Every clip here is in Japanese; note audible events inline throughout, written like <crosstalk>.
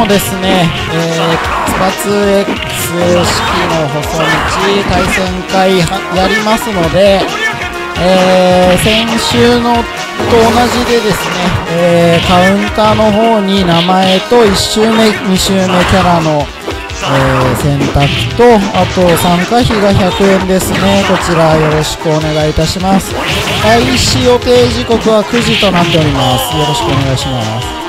もですね、えー、スパツ X 式の細道対戦会やりますので、えー、先週のと同じでですね、えー、カウンターの方に名前と1周目、2周目キャラの、えー、選択と、あと参加費が100円ですね。こちらよろしくお願いいたします。開始予定時刻は9時となっております。よろしくお願いします。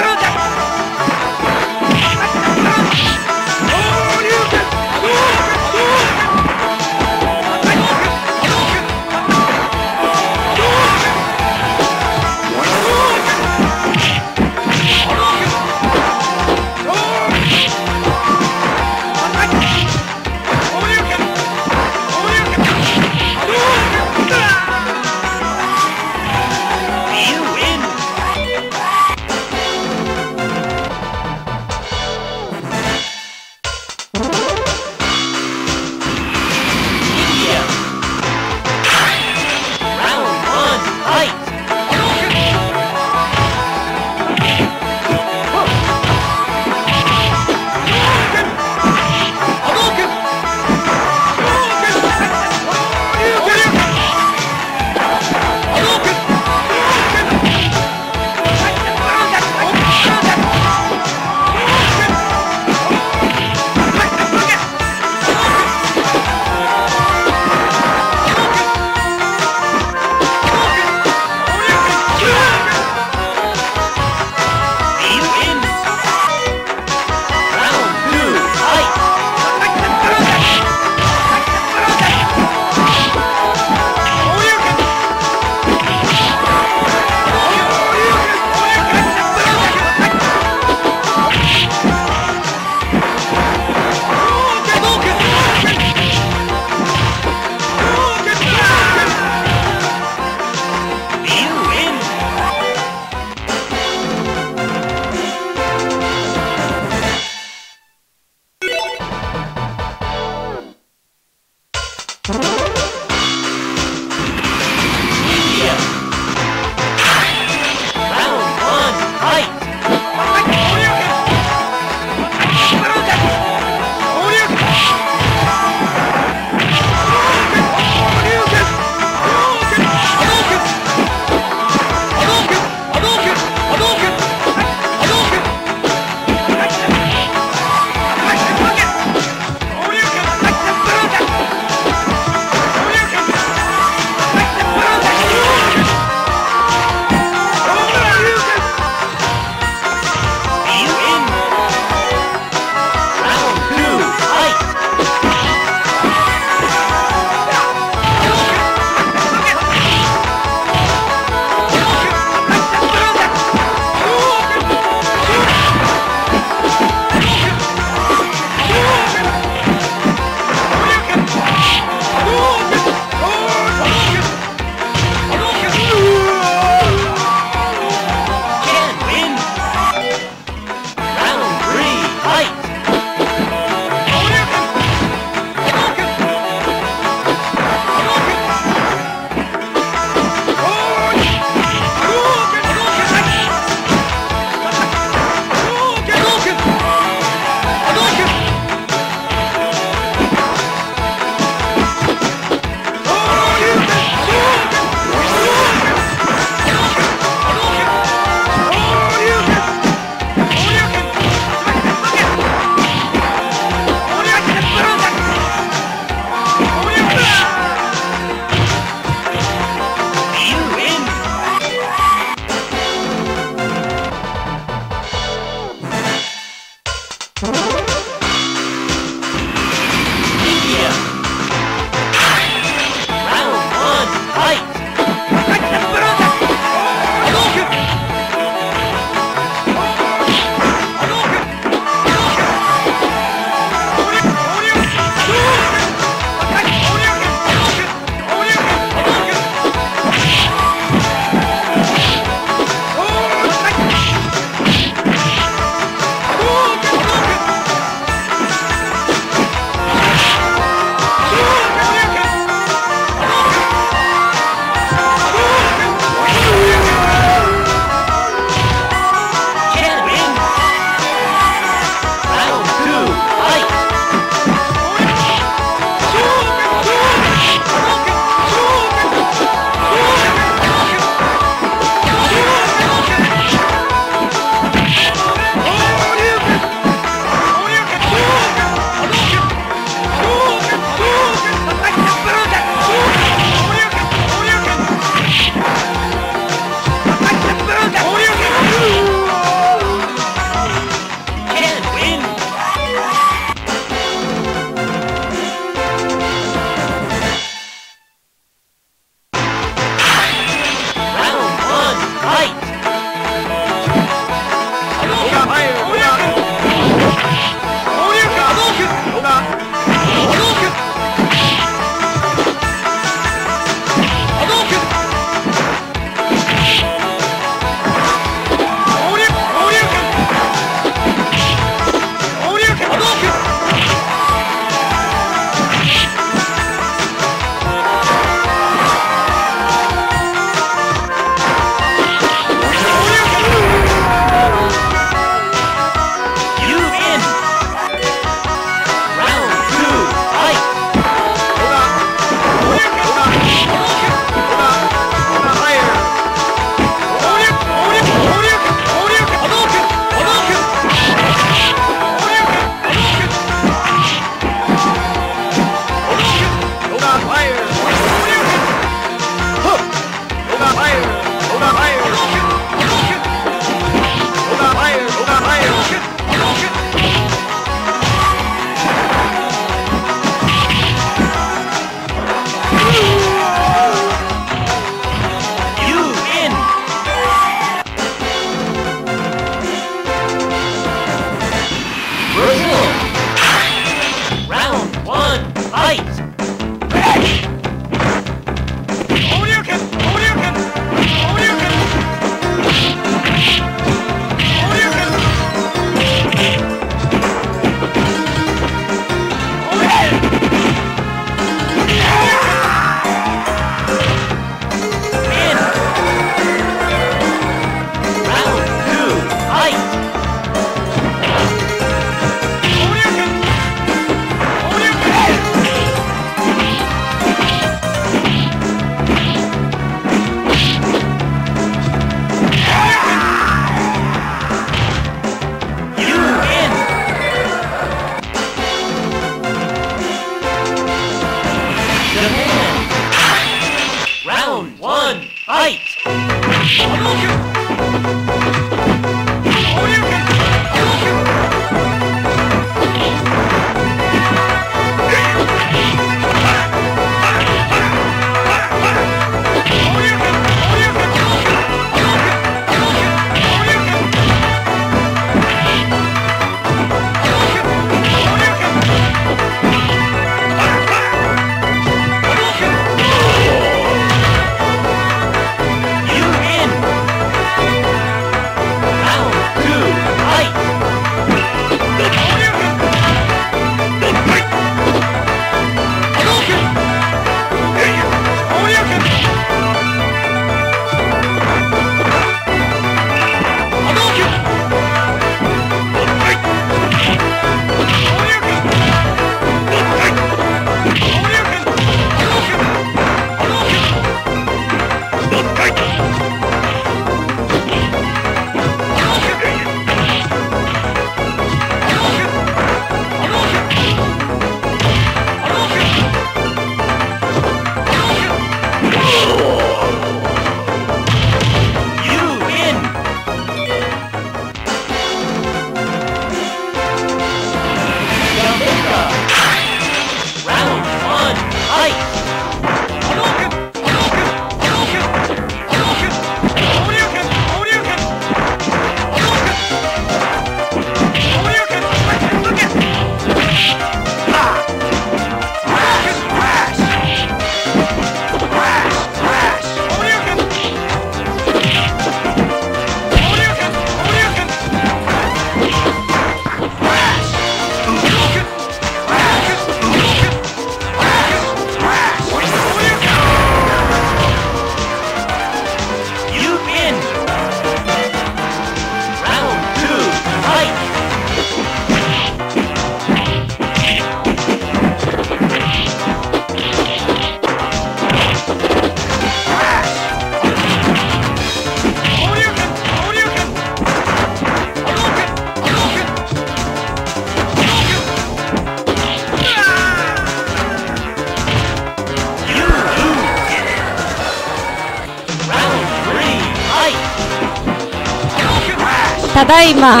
ただいま。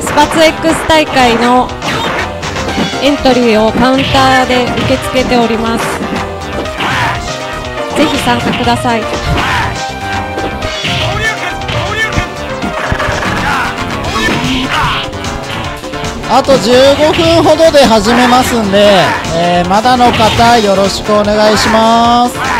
スパツ X 大会のエントリーをカウンターで受け付けております。ぜひ参加ください。あと15分ほどで始めますんで、えーまだの方よろしくお願いします。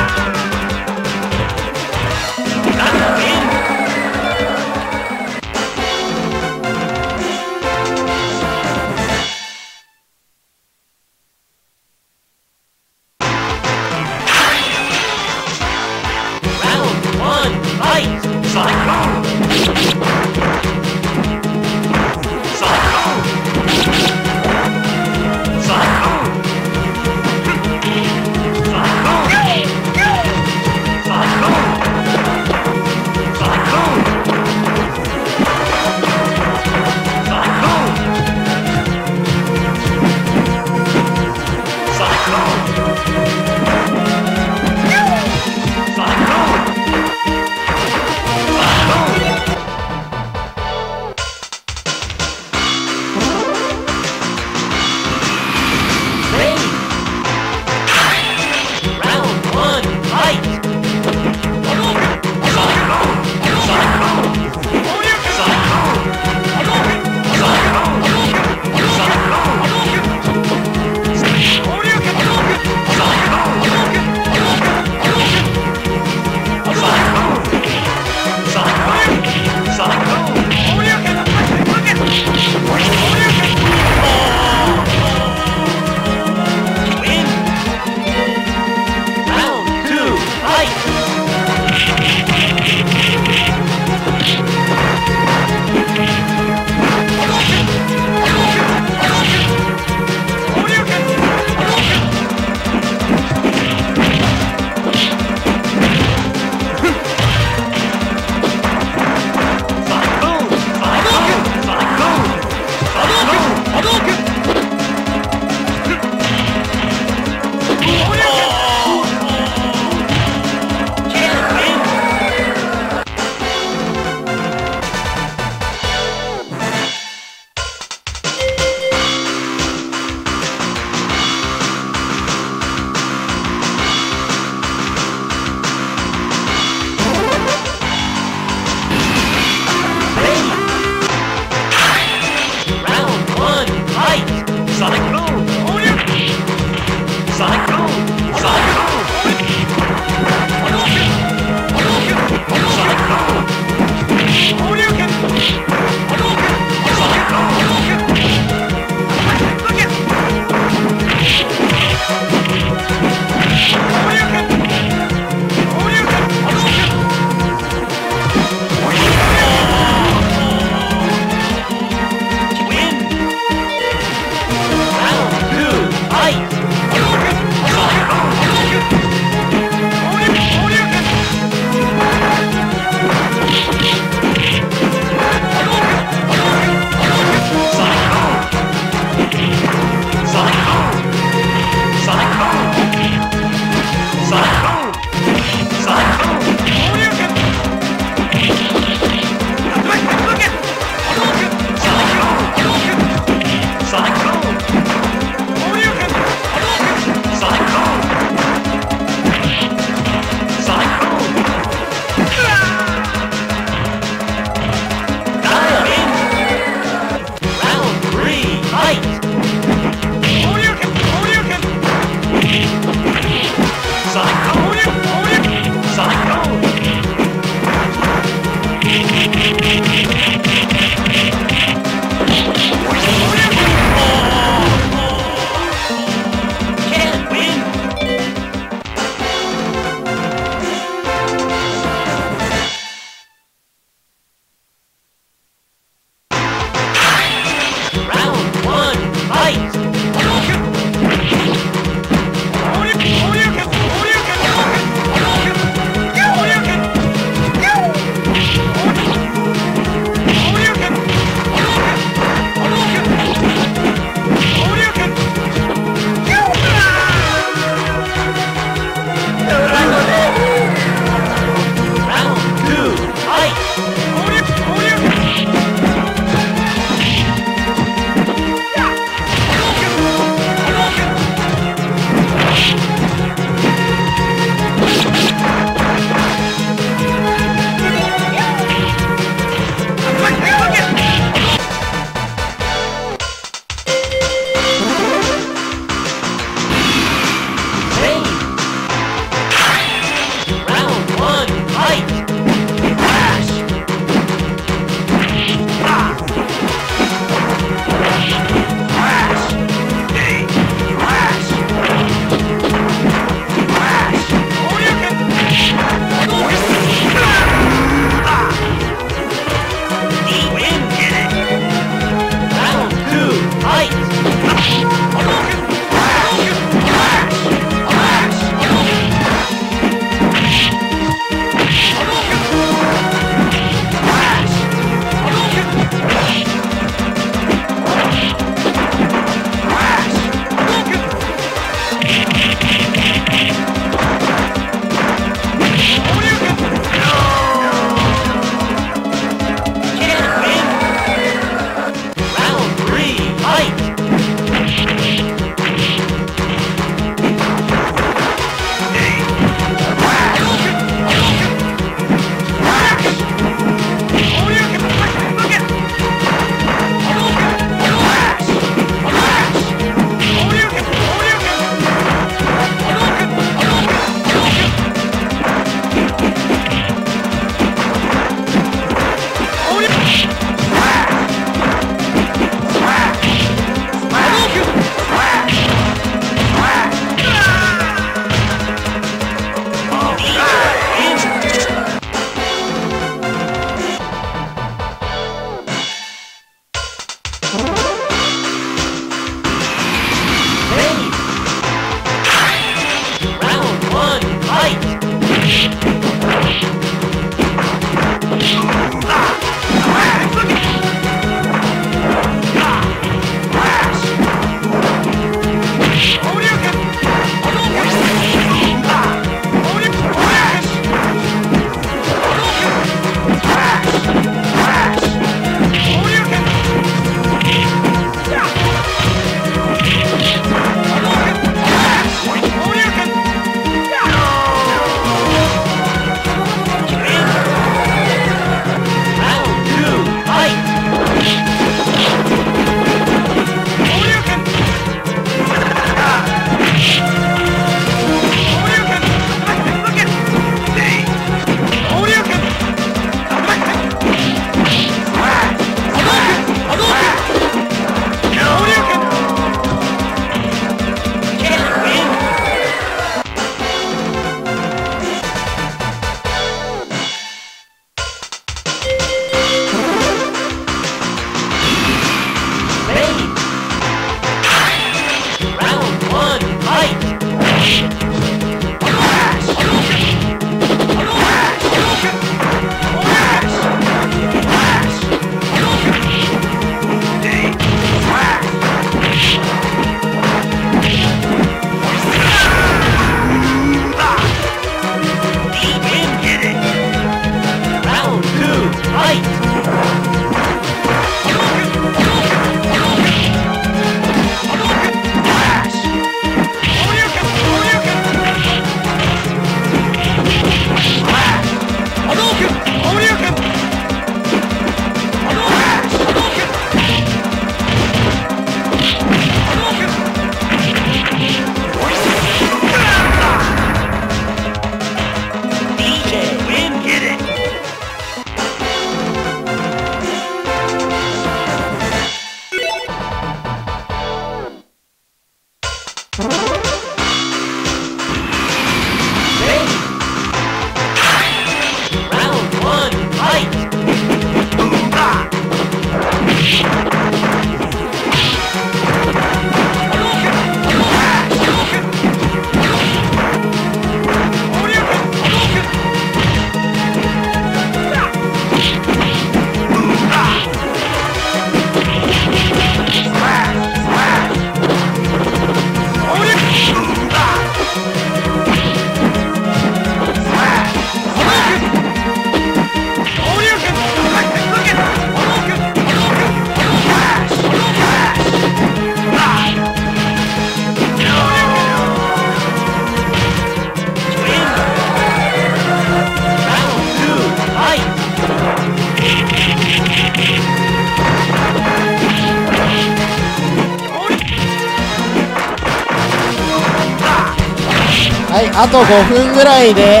あと5分ぐらいで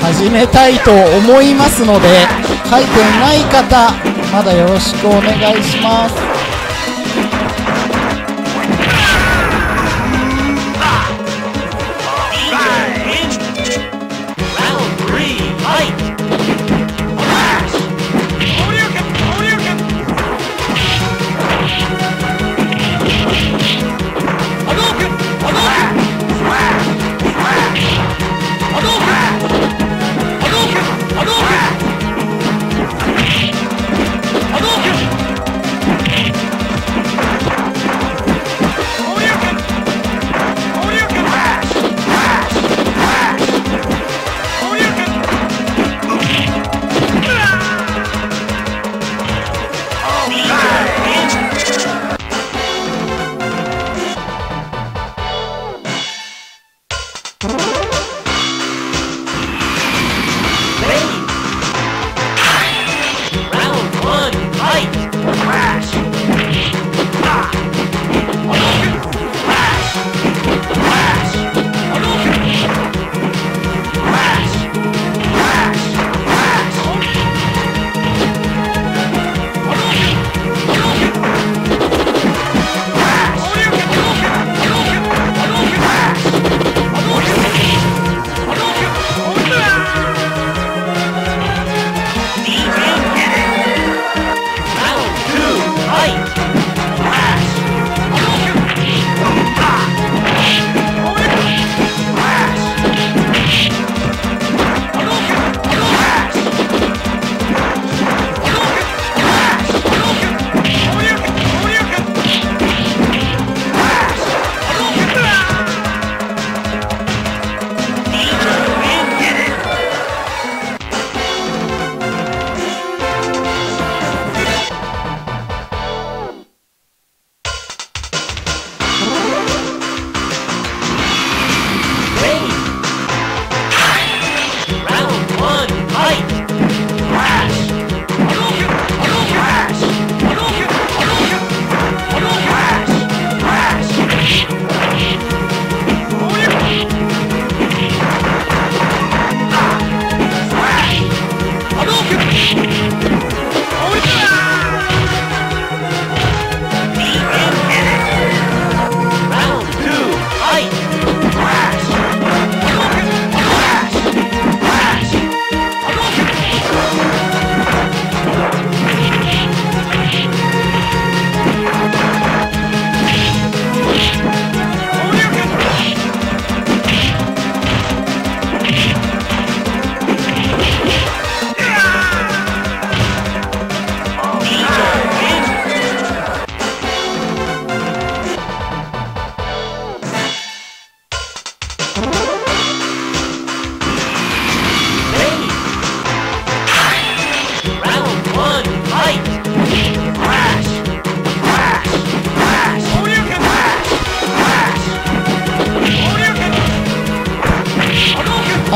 始めたいと思いますので書いてない方まだよろしくお願いします。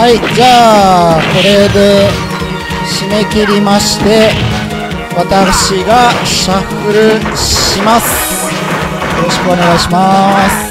はいじゃあこれで締め切りまして私がシャッフルします。よろしくお願いします。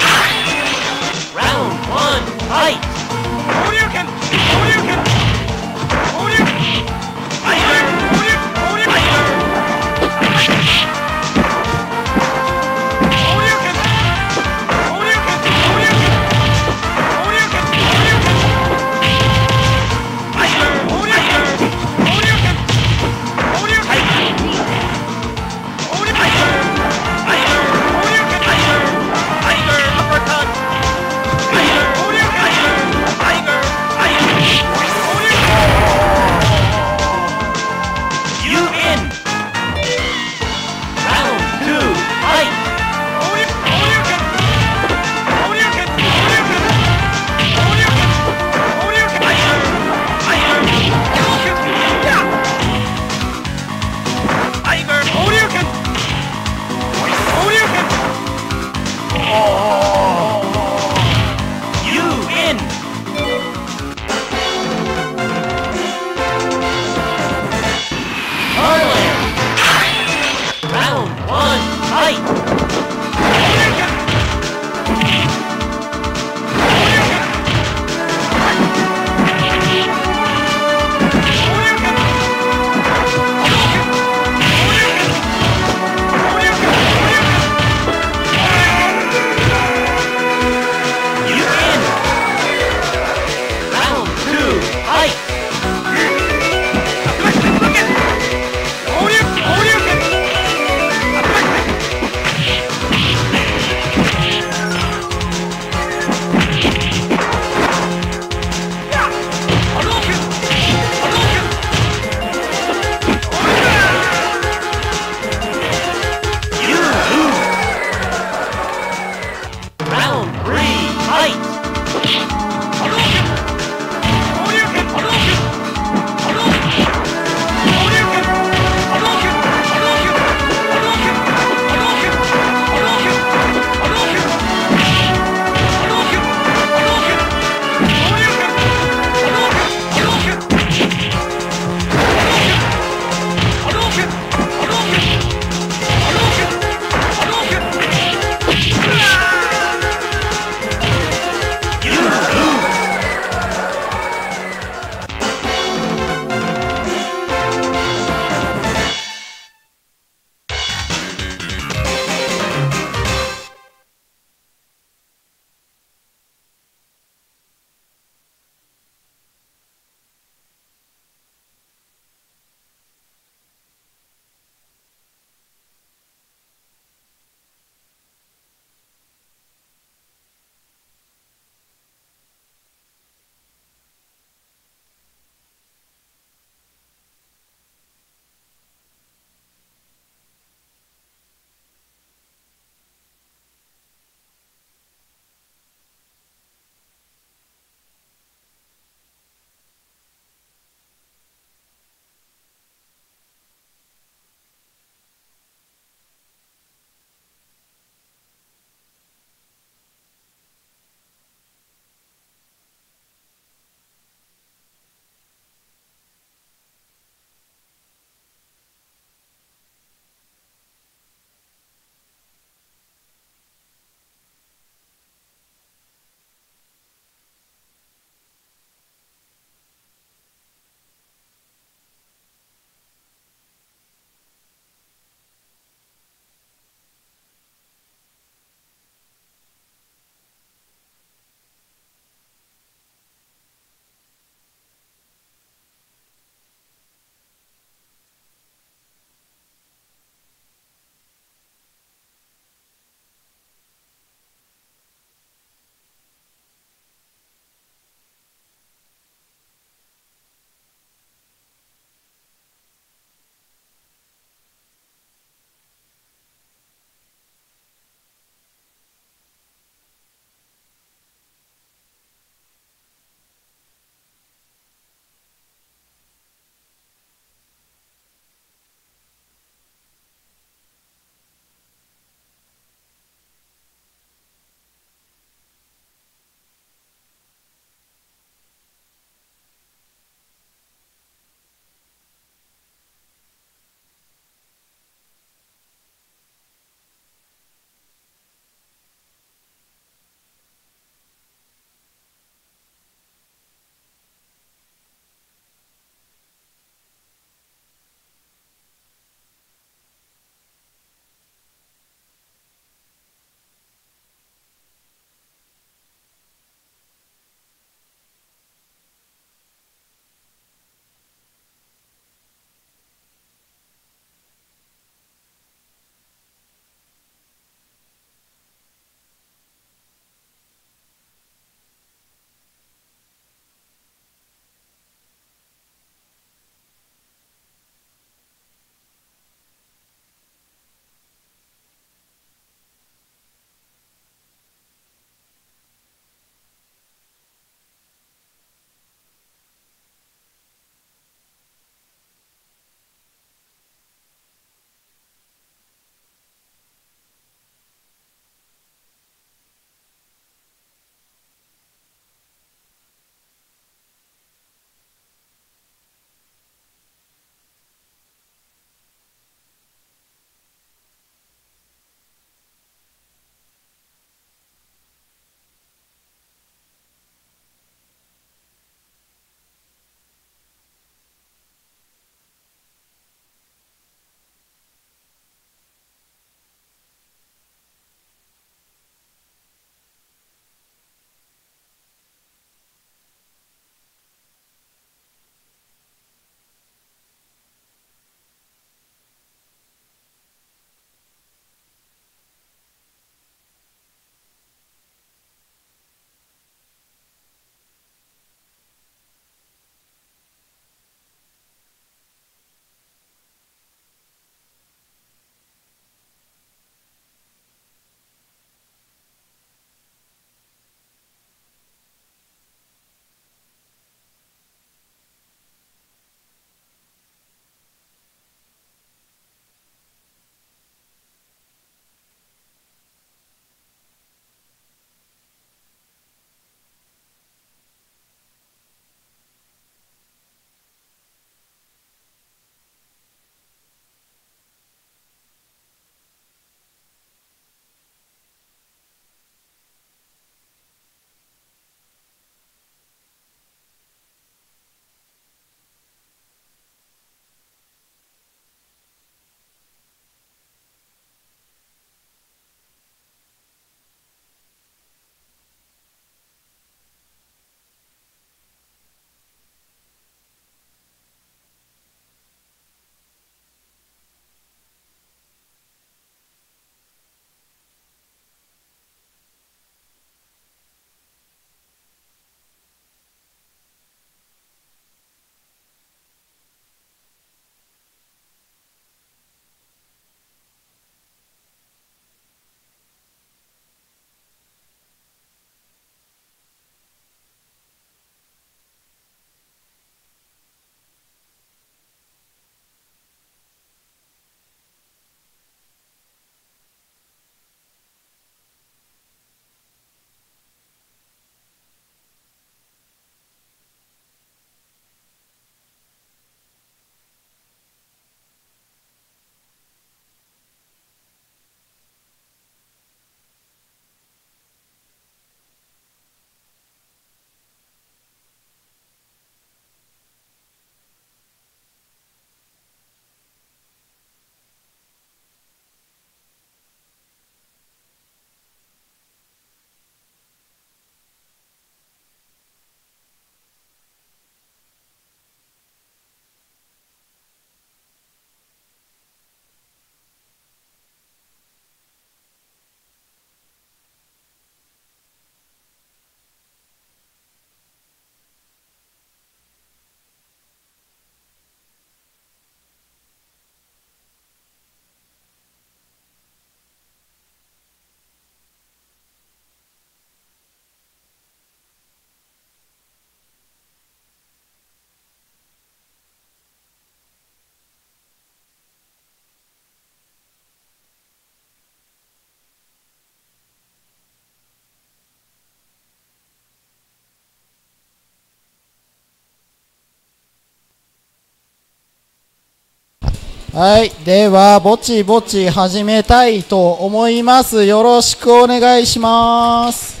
はい。ではぼちぼち始めたいと思います。よろしくお願いします。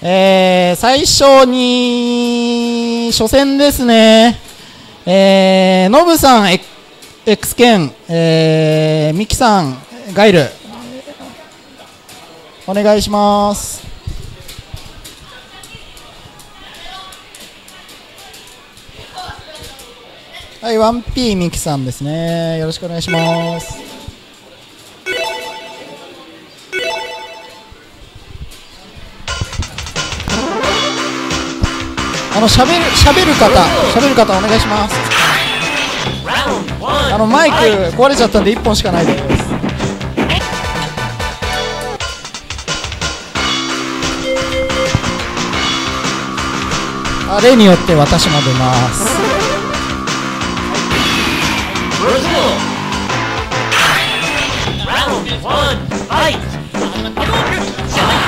えー、最初に初戦ですね。えー、ノブさん X 剣、えー、ミキさんガイル。お願いします。はい、1P ミキさんですね。よろしくお願いします。あの、しゃべる、しゃべる方、しゃべる方お願いします。あの、マイク壊れちゃったんで1本しかないです。あ例によって私も出ます。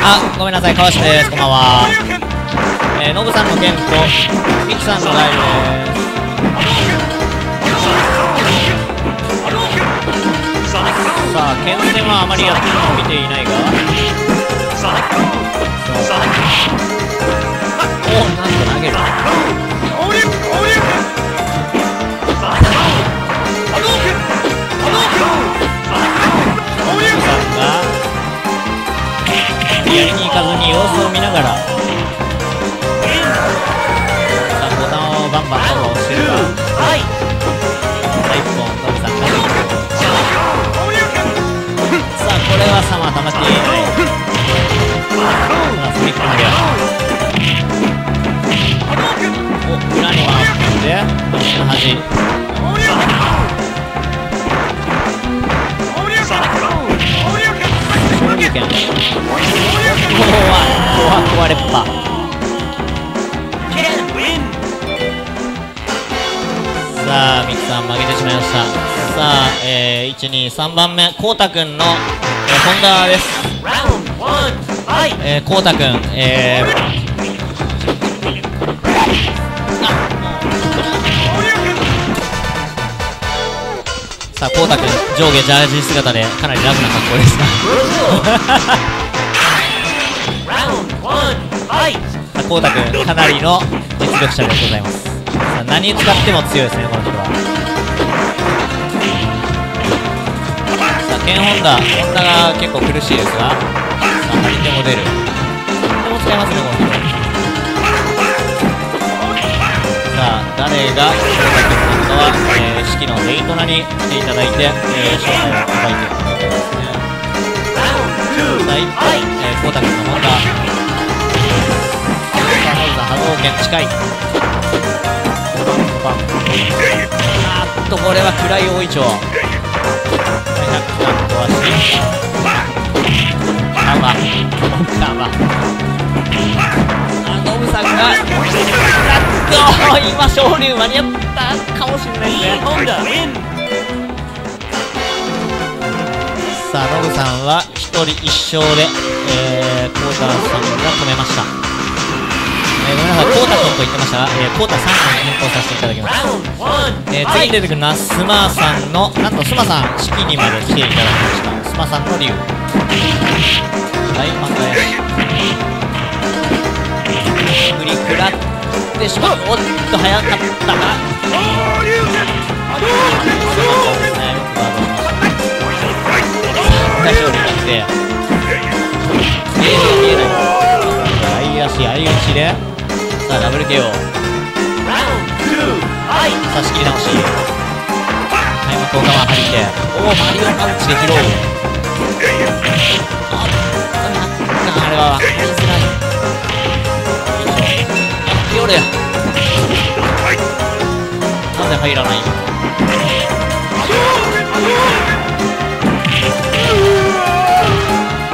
あ、ごめんなさい、川島です。こんばんは。えー、ノブさんの剣と、ミキさんのライブです。さあ、剣戦はあまりやってるのを見ていないが。おなんと投げる。やりに行かずに様子を見ながらさあボタンをバンバンと押してるがはい。さあ1本ノブさんがさあこれはサマー溜まっていないさあスミック投げお裏に回って足の端龍拳ここは壊れっぱさあミキさん負けてしまい。ましたさあ、えー、123番目こうたくんの、えー、ホンダですえー、こうたくんえーさあこうたくん上下ジャージ姿でかなりラフな格好です。が <laughs> さあこうたくんかなりの実力者でございます。さあ何使っても強いですねこの人は。さあ剣ホンダホンダが結構苦しいですがさあ張り手も出る。張り手も使いますねこの人さあ誰がこうたくんのは、えー、式のデイトナに来ていただいて、えー、招待をいただいているということですね。さあ一方、えー、光太君のホンダさあノブさん波動拳近い。あっとこれは暗い大いちょう。100段壊しカバーカバー。あノブさんがっと今昇竜間に合ったかもしれないですねさあノブさんは1人1勝で、えー、コーターさんが止めました、えー、ごめんなさいコータ君と言ってましたが、えー、コータ3分変更させていただきます、えー、次に出てくるのはスマーさんのなんとスマさん式にまで来ていただきました。スマさんの理由。大漫画やし振り食らってしまうおっと早かったがですねよくガードしました大勝利になって見えない見えない相足相打ちでさあダブル KO さあ仕切り直し開幕効果は張り手おおマリオパンチで拾うあっあれは分かりづらいあ夜なんで入らない？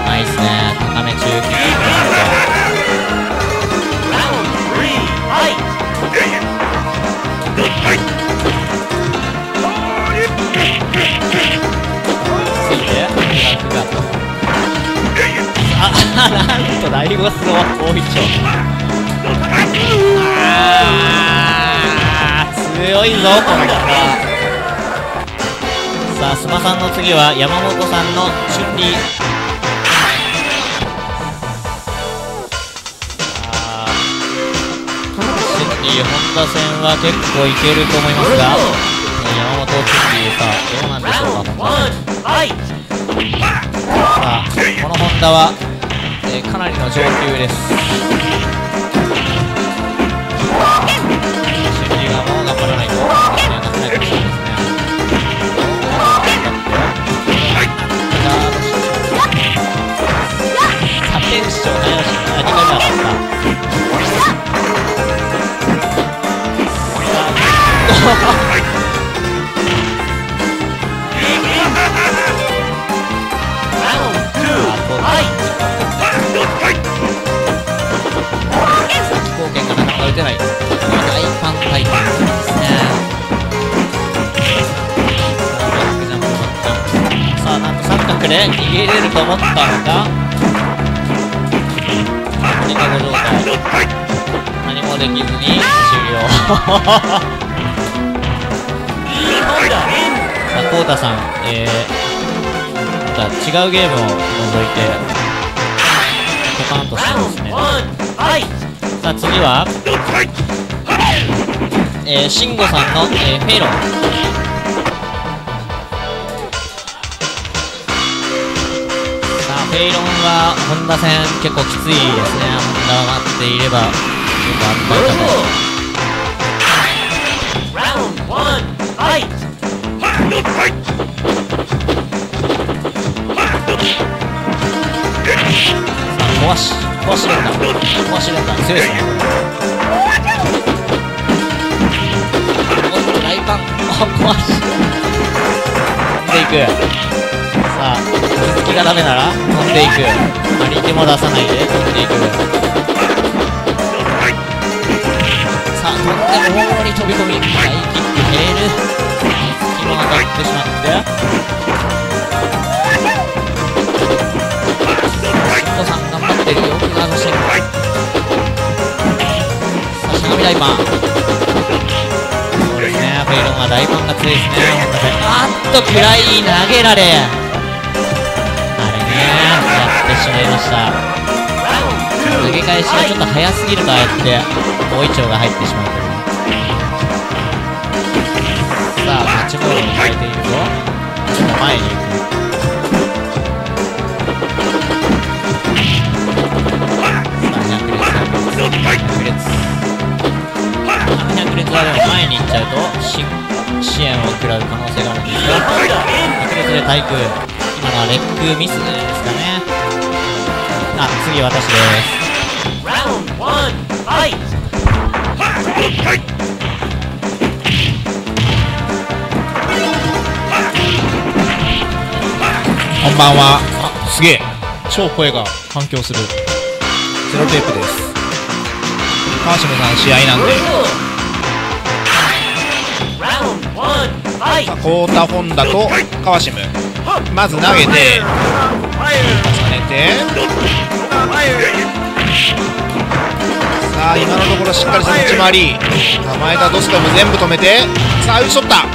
ナイスね。高め中継つい。てあなんと大ボスの大一丁。強いぞこの人はさあ須磨さんの次は山本さんのチュンリーさあチュンリー本田戦は結構いけると思いますが山本チュンリーさあどうなんでしょうか本田さあこの本田は、えーかなりの上級です。打てない大パンあなんと三角で逃げれると思ったのか？鳥かご状態何もできずに終了。さあコウタさんえー、また違うゲームを除いてポカンとしてますね。さあ次はえー、シンゴさんの、えー、フェイロンさあフェイロンは本田戦結構きついですね本田は待っていればよくあったかとさあ壊し壊し連打壊し連打強いですねおっと大パン壊し飛んでいくさあ続きがダメなら飛んでいく。張り手も出さないで飛んでいく。さあ飛んでも大に飛び込み。ハイキックヘール。隙間当たってしまって。おさん頑張ってるよ。くガードしてるさあしがみ大パンそうですね。フェイロンは大パンが強いですね。あっと暗い。投げられ。ってしまいました。投げ返しがちょっと早すぎるとああやって大イチョウが入ってしまうという。さあマッチボールに変えているとちょっと前に行く。さあ百列百列百列あの百列はでも前に行っちゃうとし支援を食らう可能性があるんですが百列で対空。今のはレックミスですかね。あ次私です。こんばんは。あすげえ。超声が反響する。ゼロテープです。川島さん試合なんで。さあコータホンダと川島。まず投げて。重ねてさあ今のところしっかりした立ち回り。構えたドスカム全部止めて。さあ打ち取った。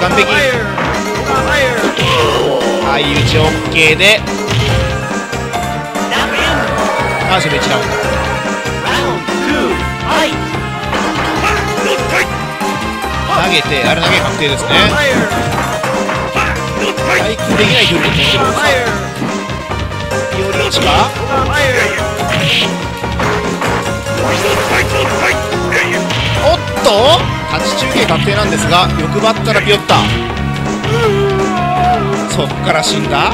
完璧。はい打ち OK で。川島1ラウン。ド投げてあれ投げ確定ですね。対空できない距離で飛んでるより1かおっと立ち中継確定なんですが欲張ったらピヨったそっから死んだ？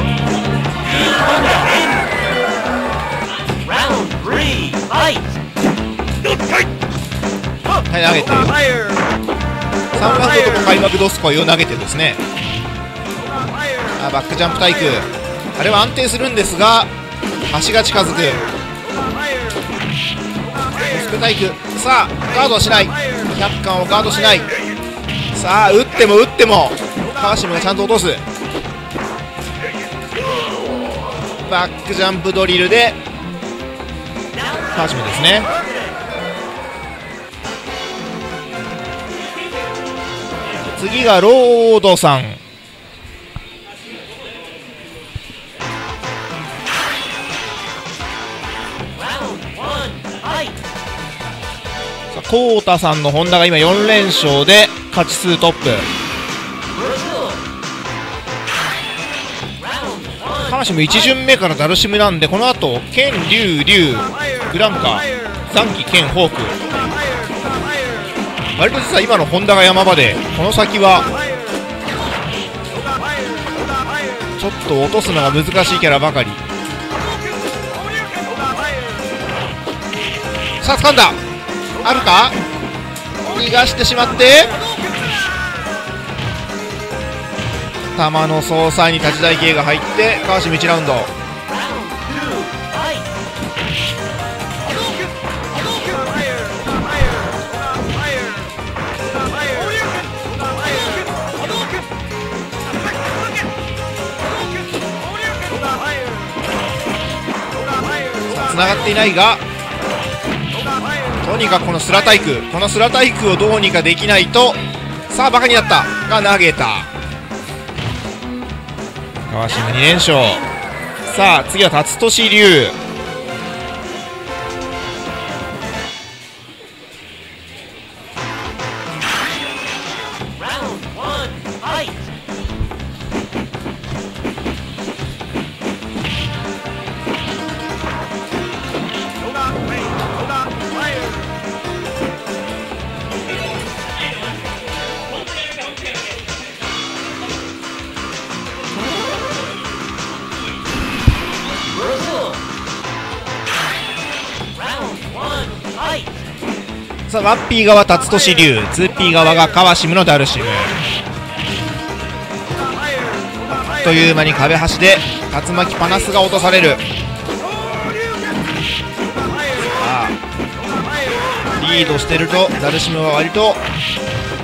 はい投げて。3ラウンドとも開幕ドスコイを投げてですね。あバックジャンプ対空。あれは安定するんですが橋が近づく。スク対空。さあガードはしない。100巻をガードしない。さあ打っても打っても川島がちゃんと落とす。バックジャンプドリルで川島ですね。次がロードさん。コウタさんのホンダが今4連勝で勝ち数トップ。カーシム1巡目からダルシムなんでこの後ケン・リュウ・リュウグランカザンキ・ケン・ホーク。割と実は今のホンダが山場でこの先はちょっと落とすのが難しいキャラばかり。さあ掴んだ。あるか？逃がしてしまって。球の総裁に立ち台系が入って川島1ラウンド。つながっていないがにかこのスラタイクこのスラタイクをどうにかできないとさあバカになったが投げた。川島2連勝。さあ次は辰年龍。1P 側辰年龍 2P 側が川島のダルシム。あっという間に壁端で竜巻パナスが落とされる。さあリードしてるとダルシムは割と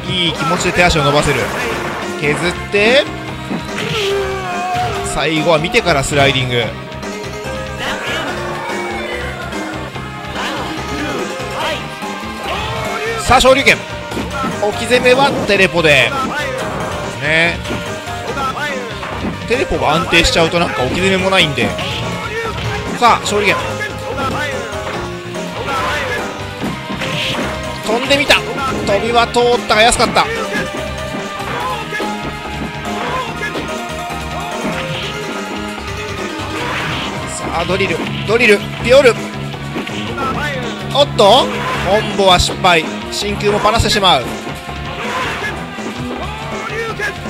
いい気持ちで手足を伸ばせる。削って最後は見てからスライディング。さあ昇竜拳置き攻めはテレポで。ね。テレポが安定しちゃうとなんか置き攻めもないんで。さあ昇竜拳飛んでみた。飛びは通ったが安かった。さあドリル。ドリル。ピオル。おっと。コンボは失敗真空もパラしてしまう。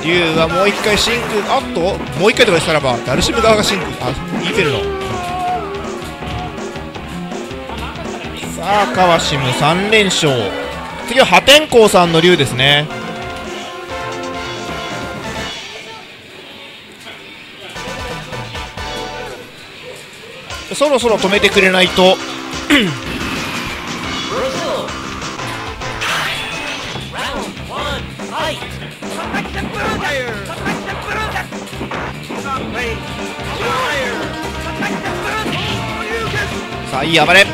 竜はもう一回真空あっともう一回とかしたらばダルシム側が真空あイーフェルノさあ川シム3連勝。次は破天荒さんの竜ですね。そろそろ止めてくれないと。い暴れ。受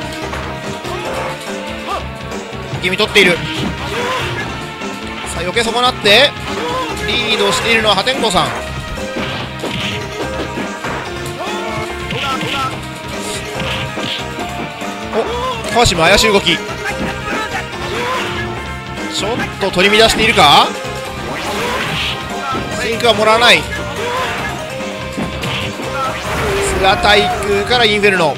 け身取っている。さあ避け損なってリードしているのは破天荒さん。お川島怪しい動き。ちょっと取り乱しているか？シンクはもらわない。スラタイクからインフェルノ。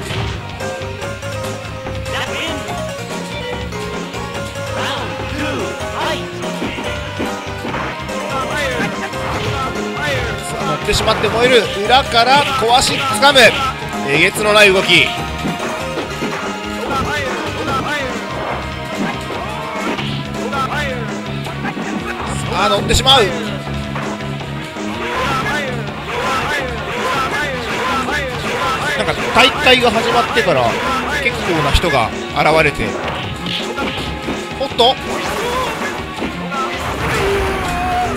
まって燃える裏から壊しつかむ。えげつのない動き。さあ乗ってしまう。なんか大会が始まってから結構な人が現れて。おっと。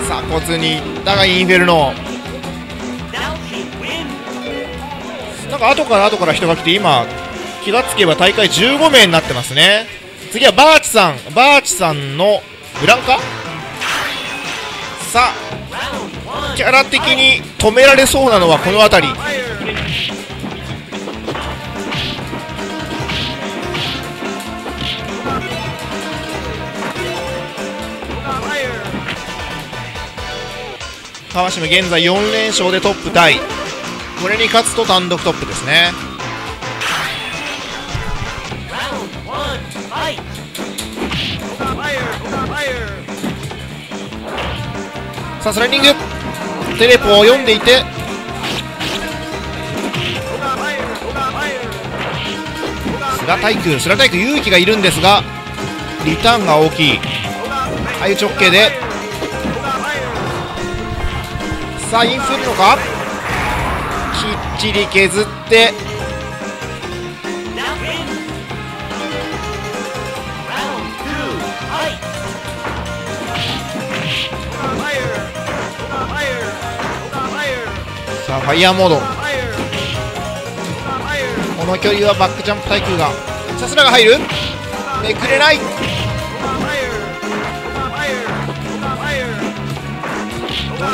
鎖骨にだがインフェルノ。か後から後から人が来て今気がつけば大会15名になってますね。次はバーチさん。バーチさんのブランカさあキャラ的に止められそうなのはこの辺り。川島現在4連勝でトップタイ。これに勝つと単独トップですね。さあスライディング。テレポを読んでいて。スラタイクスラタイク勇気がいるんですがリターンが大きい。ああいう直径で。さあインフルのか？きっちり削って。さあファイヤーモード。この距離はバックジャンプ対空が。さすらが入る。めくれない。見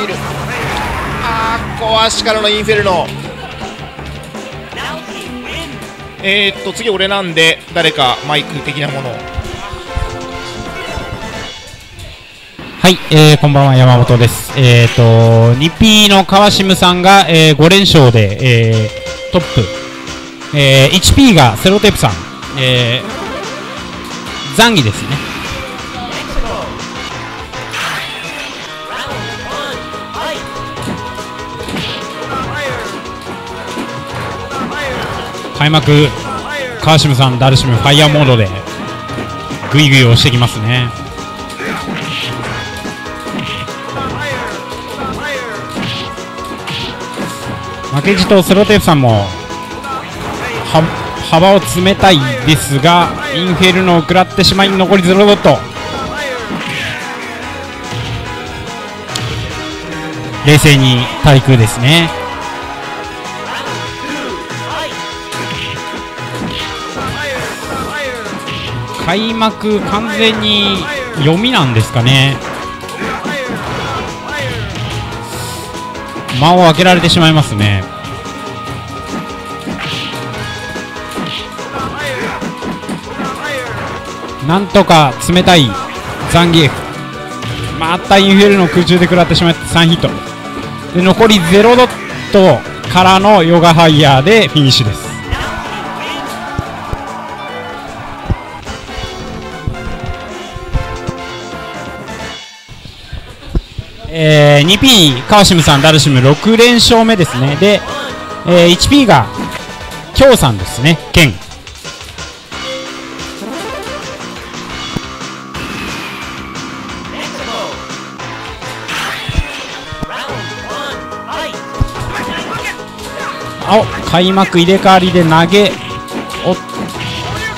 る。あーここ足からのインフェルノ。えー、っと次俺なんで誰かマイク的なものをはい、えー、こんばんは、山本です。えーと、2P の川島さんが、えー、5連勝で、えー、トップ。えー、1P がセロテープさん。えー、残儀ですね。開幕、川島さん、ダルシム、ファイヤーモードで、グイグイ押してきますね。負けじとセロテープさんも幅を詰めたいですがインフェルノを食らってしまい残り0ドット冷静に対空ですね開幕完全に読みなんですかね。間を空けられてしまいますね。なんとか冷たいザンギエフまたインフェルノ空中で食らってしまって3ヒット。で残り0ドットからのヨガファイヤーでフィニッシュです。えー、2P 川島さんダルシム6連勝目ですね。で、えー、1P が京さんですね。剣あ開幕入れ替わりで投げ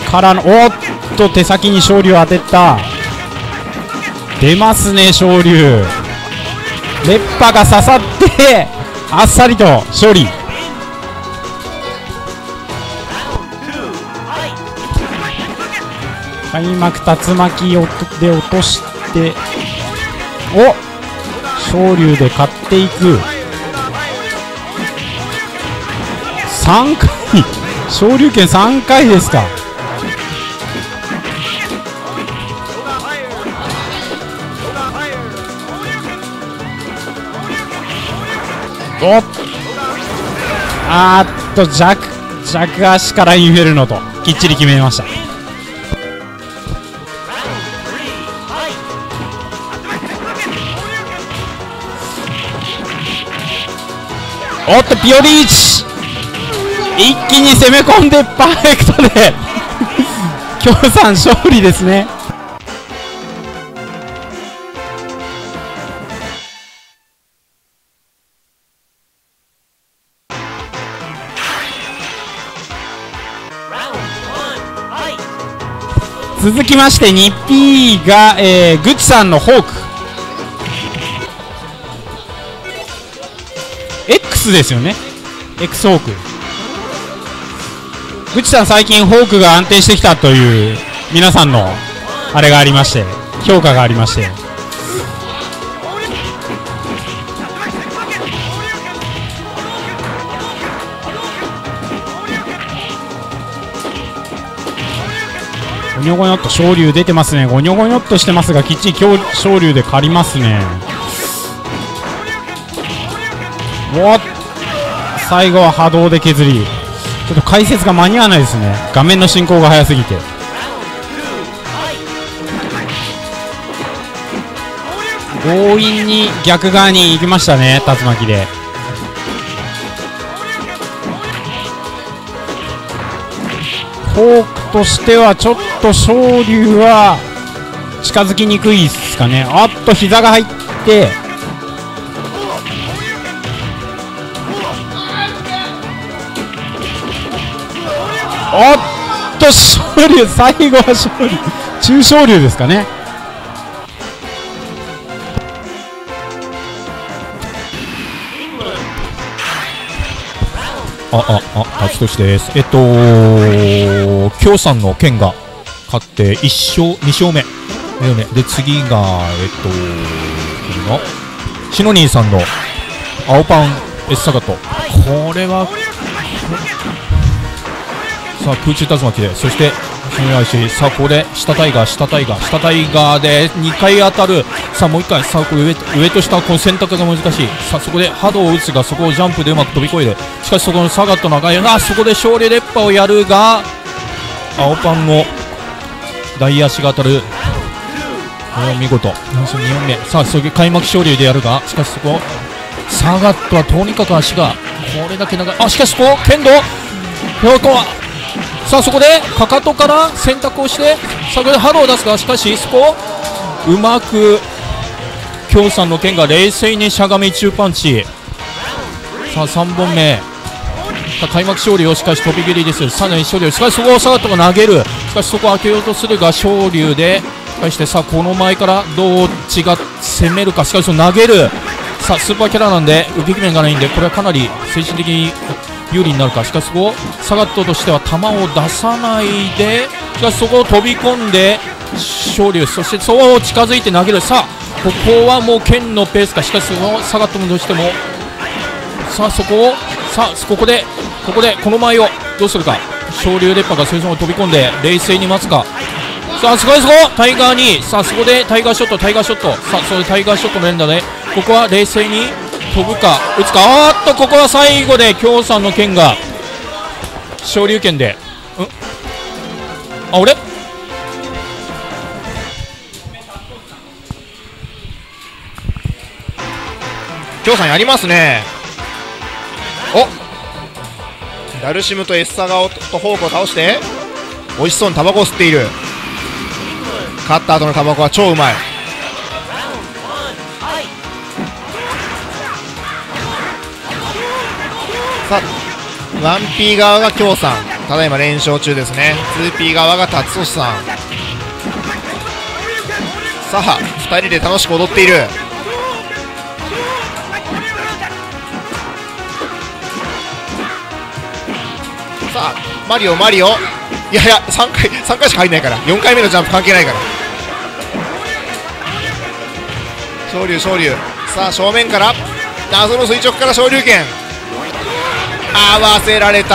おからのおっと手先に勝利を当てた。出ますね昇竜熱波が刺さってあっさりと勝利。開幕竜巻で落としてお昇竜で勝っていく。3回昇竜拳3回ですか。おっあーっと弱弱足からインフェルノときっちり決めました。おっとピオリーチ。一気に攻め込んでパーフェクトで京さん勝利ですね。続きまして 2P が、えー、グチさんのホーク。X ですよね。X ホーク。グチさん最近ホークが安定してきたという皆さんのあれがありまして評価がありまして。にょごにょっと昇竜出てますね。ごにょごにょっとしてますがきっちり昇竜で借りますね。おっ最後は波動で削り。ちょっと解説が間に合わないですね。画面の進行が早すぎて。強引に逆側に行きましたね竜巻で。としてはちょっと昇竜は近づきにくいですかね。あっと膝が入って。おっと昇竜。最後は昇竜。中昇竜ですかね。あ、あ、あ、辰年です。えっと、京さんの剣が勝って1勝、2勝目。だよね。で、次が、えっと、次の、シノニーさんの青パン S サガト。これは、さあ、空中竜巻で、そして、姫足、さあ、ここで、下タイガー、下タイガー、下タイガーで2回当たる。さあ、もう1回、さあ、これ上上と下、この選択が難しい。さあ、そこで波動を打つが、そこをジャンプでうまく飛び越えて、しかしそこのサガットの赤いが、そこで勝利烈波をやるが、青パンの大足が当たる。見事。2本目。さあ、それ開幕勝利でやるが、しかしそこ、サガットはとにかく足が、これだけ長い。あ、しかしそこ、剣道さあそこでかかとから選択をしてそこでハローを出すがしかしそこうまく京さんの剣が冷静にしゃがみ中パンチ。さあ3本目。開幕勝利をしかし飛び蹴りです。さらに勝利をしかしそこをサガットが投げる。しかしそこを開けようとするが昇竜で対してさあこの前からどっちが攻めるか。しかし投げる。さあスーパーキャラなんで受け決めがないんでこれはかなり精神的に有利になるか。しかしそこサガットとしては球を出さないでしかしそこを飛び込んで昇竜そしてそこを近づいて投げる。さあここはもう剣のペースか。しかしそのサガットもどうしても。さあそこを。さあここでここでこの前をどうするか。昇竜烈波がそれぞれ飛び込んで冷静に待つか。さあすごいそこタイガーに。さあそこでタイガーショットタイガーショット。さあそれタイガーショットの連打でここは冷静に飛ぶか。打つか。あーっとここは最後で京さんの剣が昇竜拳で。うん。あ俺？京さんやりますね。お。ダルシムとエッサガオとフォークを倒して美味しそうにタバコを吸っている。勝った後のタバコは超うまい。さあ 1P 側が京さん。ただいま連勝中ですね。2P 側が達俊さん。さあ2人で楽しく踊っている。さあマリオマリオ。いやいや3回3回しか入んないから。4回目のジャンプ関係ないから。昇竜昇竜さあ正面から。謎の垂直から昇竜拳。合わせられた。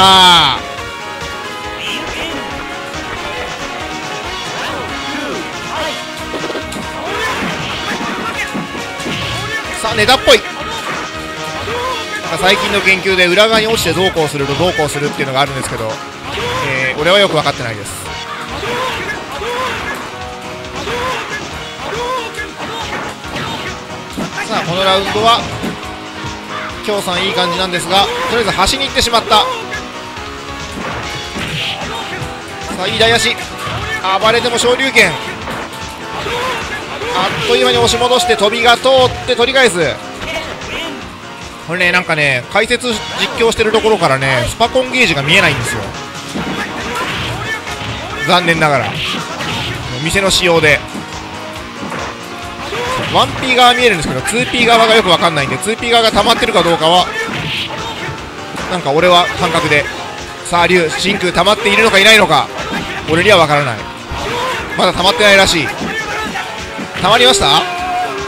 さあネタっぽい。最近の研究で裏側に落ちてどうこうするとどうこうするっていうのがあるんですけど、えー俺はよく分かってないです。さあこのラウンドは京さんいい感じなんですがとりあえず端に行ってしまった。さあいい台足。暴れても昇竜拳。あっという間に押し戻して飛びが通って取り返す。これねなんかね解説実況してるところからねスパコンゲージが見えないんですよ。残念ながら。店の仕様で。1P 側見えるんですけど 2P 側がよくわかんないんで 2P 側が溜まってるかどうかはなんか俺は感覚でさあ龍真空溜まっているのかいないのか俺にはわからない。まだ溜まってないらしい。溜まりました？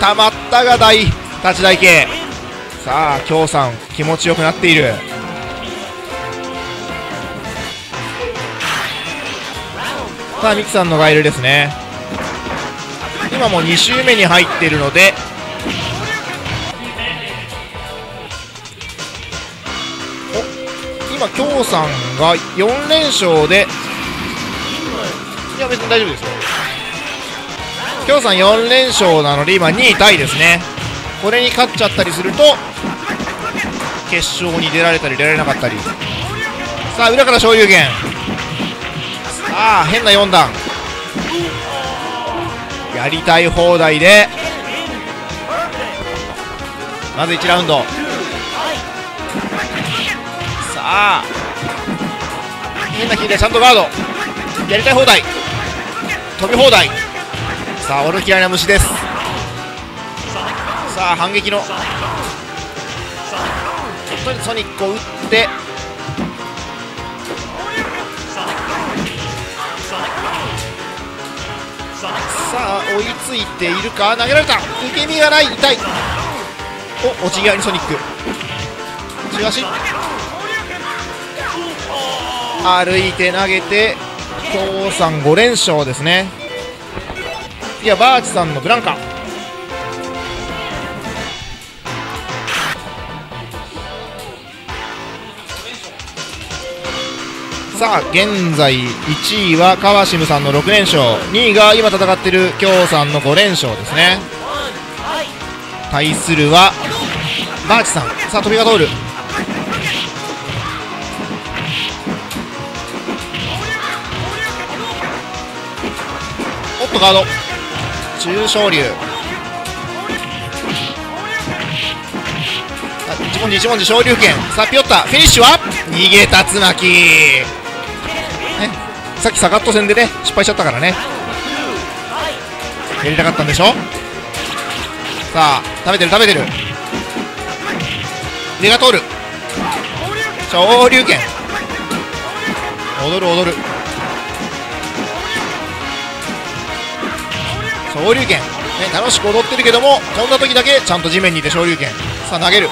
溜まったが大立ち台形。さあ京さん気持ちよくなっている。さあミキさんのガイルですね。今もう2周目に入っているのでお今京さんが4連勝でいや別に大丈夫ですよ。京さん4連勝なので今2位タイですね。これに勝っちゃったりすると決勝に出られたり出られなかったり。さあ裏から昇竜拳さあ変な4段。やりたい放題で。まず1ラウンド。さあ変な引いてちゃんとガード。やりたい放題。飛び放題。さあ俺の嫌いな虫です。さあ反撃の。本当にソニックを打って。さあ追いついているか？投げられた。受け身がない。痛い。お落ち際にソニック。中足歩いて投げて。京さん5連勝ですね。次はバーチさんのブランカ。さあ現在1位は川島さんの6連勝。2位が今戦っている京さんの5連勝ですね。対するはバーチさん。さあ飛びが通る。おっとガード。中昇竜一文字一文字昇竜拳。さあピヨッタ。フィニッシュは？逃げ竜巻。さっきサガット戦でね失敗しちゃったからね。やりたかったんでしょ？さあ食べてる食べてる。根が通る昇竜拳。踊る踊る。昇竜拳、ね、楽しく踊ってるけども飛んだ時だけちゃんと地面にいて昇竜拳。さあ投げる。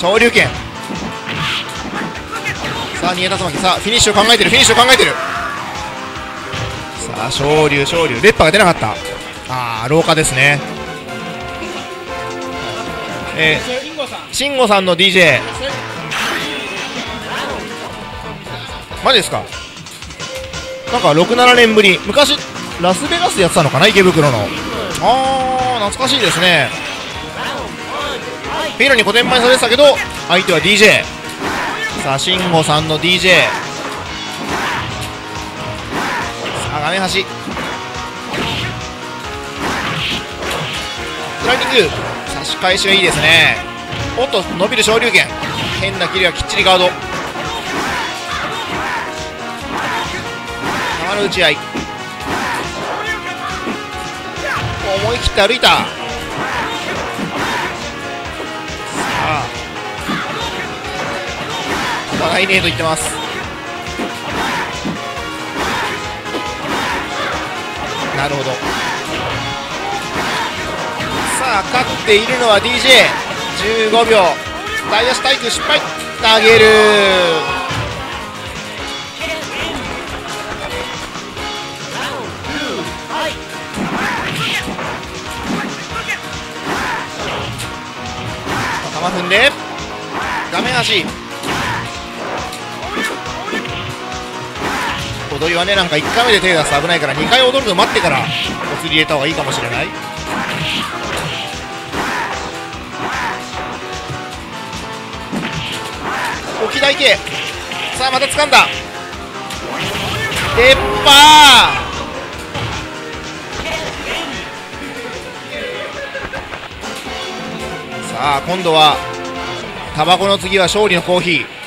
昇竜拳。さあ逃げ竜巻さあフィニッシュを考えてるフィニッシュを考えてる。さあ昇竜昇竜。烈波が出なかった。ああ廊下ですね。えー、慎吾さんの DJ マジですか？なんか67年ぶり。昔ラスベガスやってたのかな？池袋の。あー懐かしいですね。ピーロに5点前されてたけど相手は DJ さあ慎吾さんの DJ さあ画面端スライディング。差し返しがいいですね。おっと伸びる昇竜拳。変な切りはきっちりガード。球の打ち合い。思い切って歩いた。互いねえと言ってます。なるほど。さあ勝っているのは DJ15 秒。大足対空失敗。投げる。球踏んで。画面端踊りはねなんか1回目で手出すと危ないから2回踊るの待ってからお釣り入れた方がいいかもしれない。沖大系。さあまた掴んだ。鉄板さあ今度はタバコの次は勝利のコーヒー。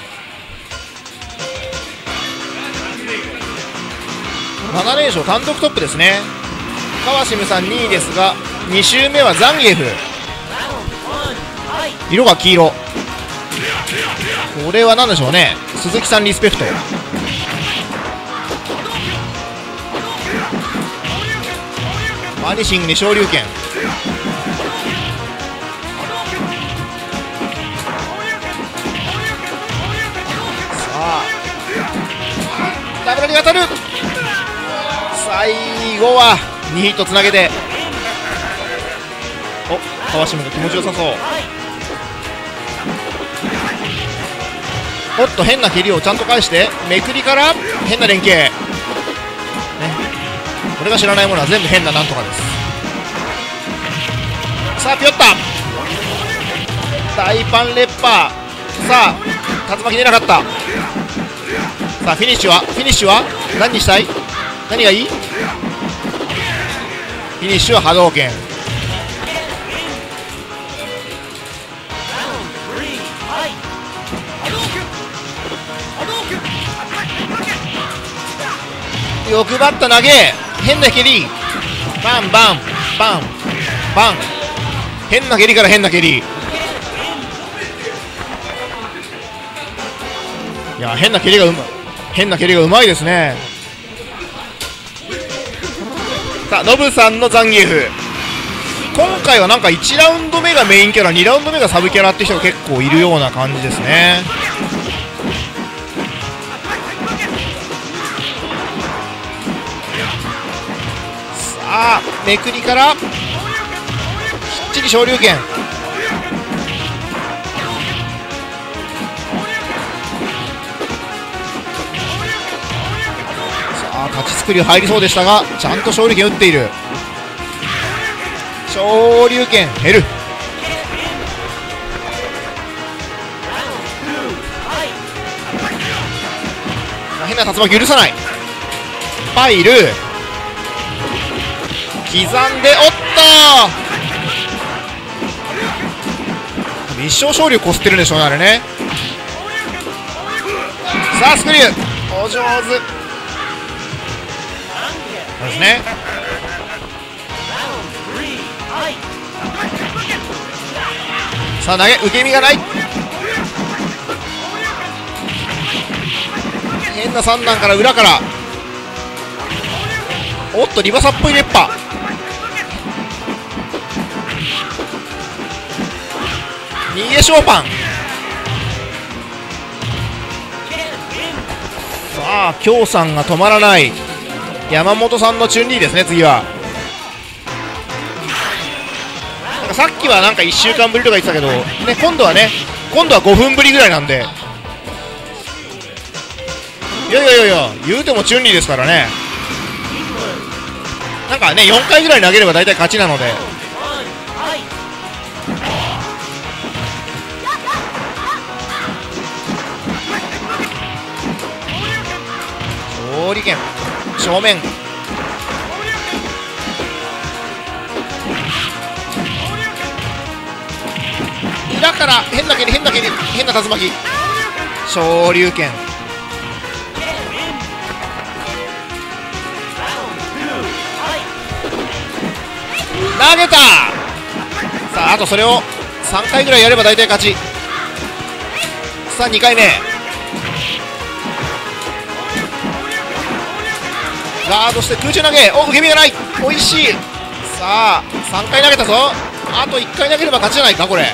7連勝単独トップですね。川島さん2位ですが2周目はザンギエフ。色が黄色。これは何でしょうね。鈴木さんリスペクト。マニシングに昇竜拳。さあ。ダブルに当たる。最後は2ヒットつなげてお川島が気持ちよさそう。おっと変な蹴りをちゃんと返してめくりから変な連携ね。俺が知らないものは全部変ななんとかです。さあピヨッタ。大パンレッパー。さあ竜巻出なかった。さあフィニッシュはフィニッシュは何にしたい？何がいい？フィニッシュは波動拳。欲張った投げ。変な蹴り。バンバンバン。バン。変な蹴りから変な蹴り。いや変な蹴りがうま変な蹴りがうまいですね。さあノブさんのザンギエフ今回はなんか1ラウンド目がメインキャラ2ラウンド目がサブキャラって人が結構いるような感じですね。さあめくりから。きっちり昇竜拳。勝ち作り入りそうでしたがちゃんと昇竜拳打っている。昇竜拳減る。変な竜巻許さない。パイル刻んでおっと一生昇竜こすってるんでしょうねあれね。さあスクリュー。お上手。そうですね。さあ投げ受け身がない。変な三段から裏から。おっとリバサっぽい熱波。逃げショーパン。さあ京さんが止まらない。山本さんのチュンリーですね次は。なんかさっきはなんか1週間ぶりとか言ってたけど、ね、今度はね今度は5分ぶりぐらいなんで。いやいやいやいや言うてもチュンリーですからね。なんかね4回ぐらい投げれば大体勝ちなので。勝利権正面。裏から変な蹴り変な蹴り。変な竜巻。昇竜拳。投げた。さああとそれを3回ぐらいやれば大体勝ち。さあ2回目。ガードして空中投げお受け身がない。おいしい。さあ3回投げたぞ。あと1回投げれば勝ちじゃないかこれ。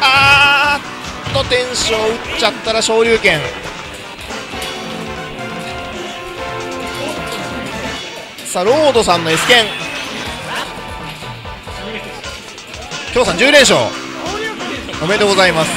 あーっとテンション打っちゃったら昇竜拳。さあロードさんの S 剣今日さん10連勝。おめでとうございます。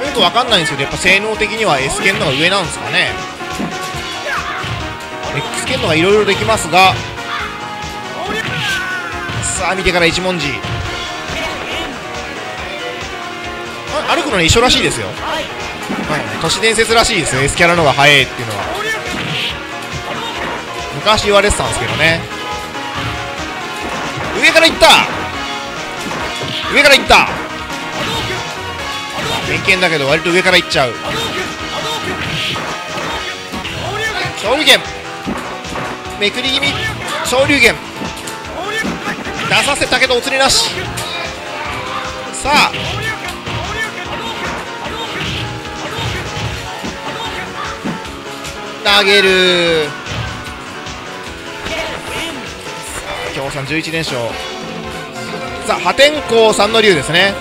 よくわかんないんですけどやっぱ性能的には S 剣の方が上なんですかね。X 剣の方がいろいろできますが。さあ見てから一文字。歩くのに一緒らしいですよ、うん、都市伝説らしいですよ S キャラの方が速いっていうのは。昔言われてたんですけどね。上から行った。上から行った。偏見だけど割と上から行っちゃう。昇竜拳めくり気味。昇竜拳出させたけどお釣りなし。さあ。投げる。京さん11連勝。さあ破天荒さんの竜ですね。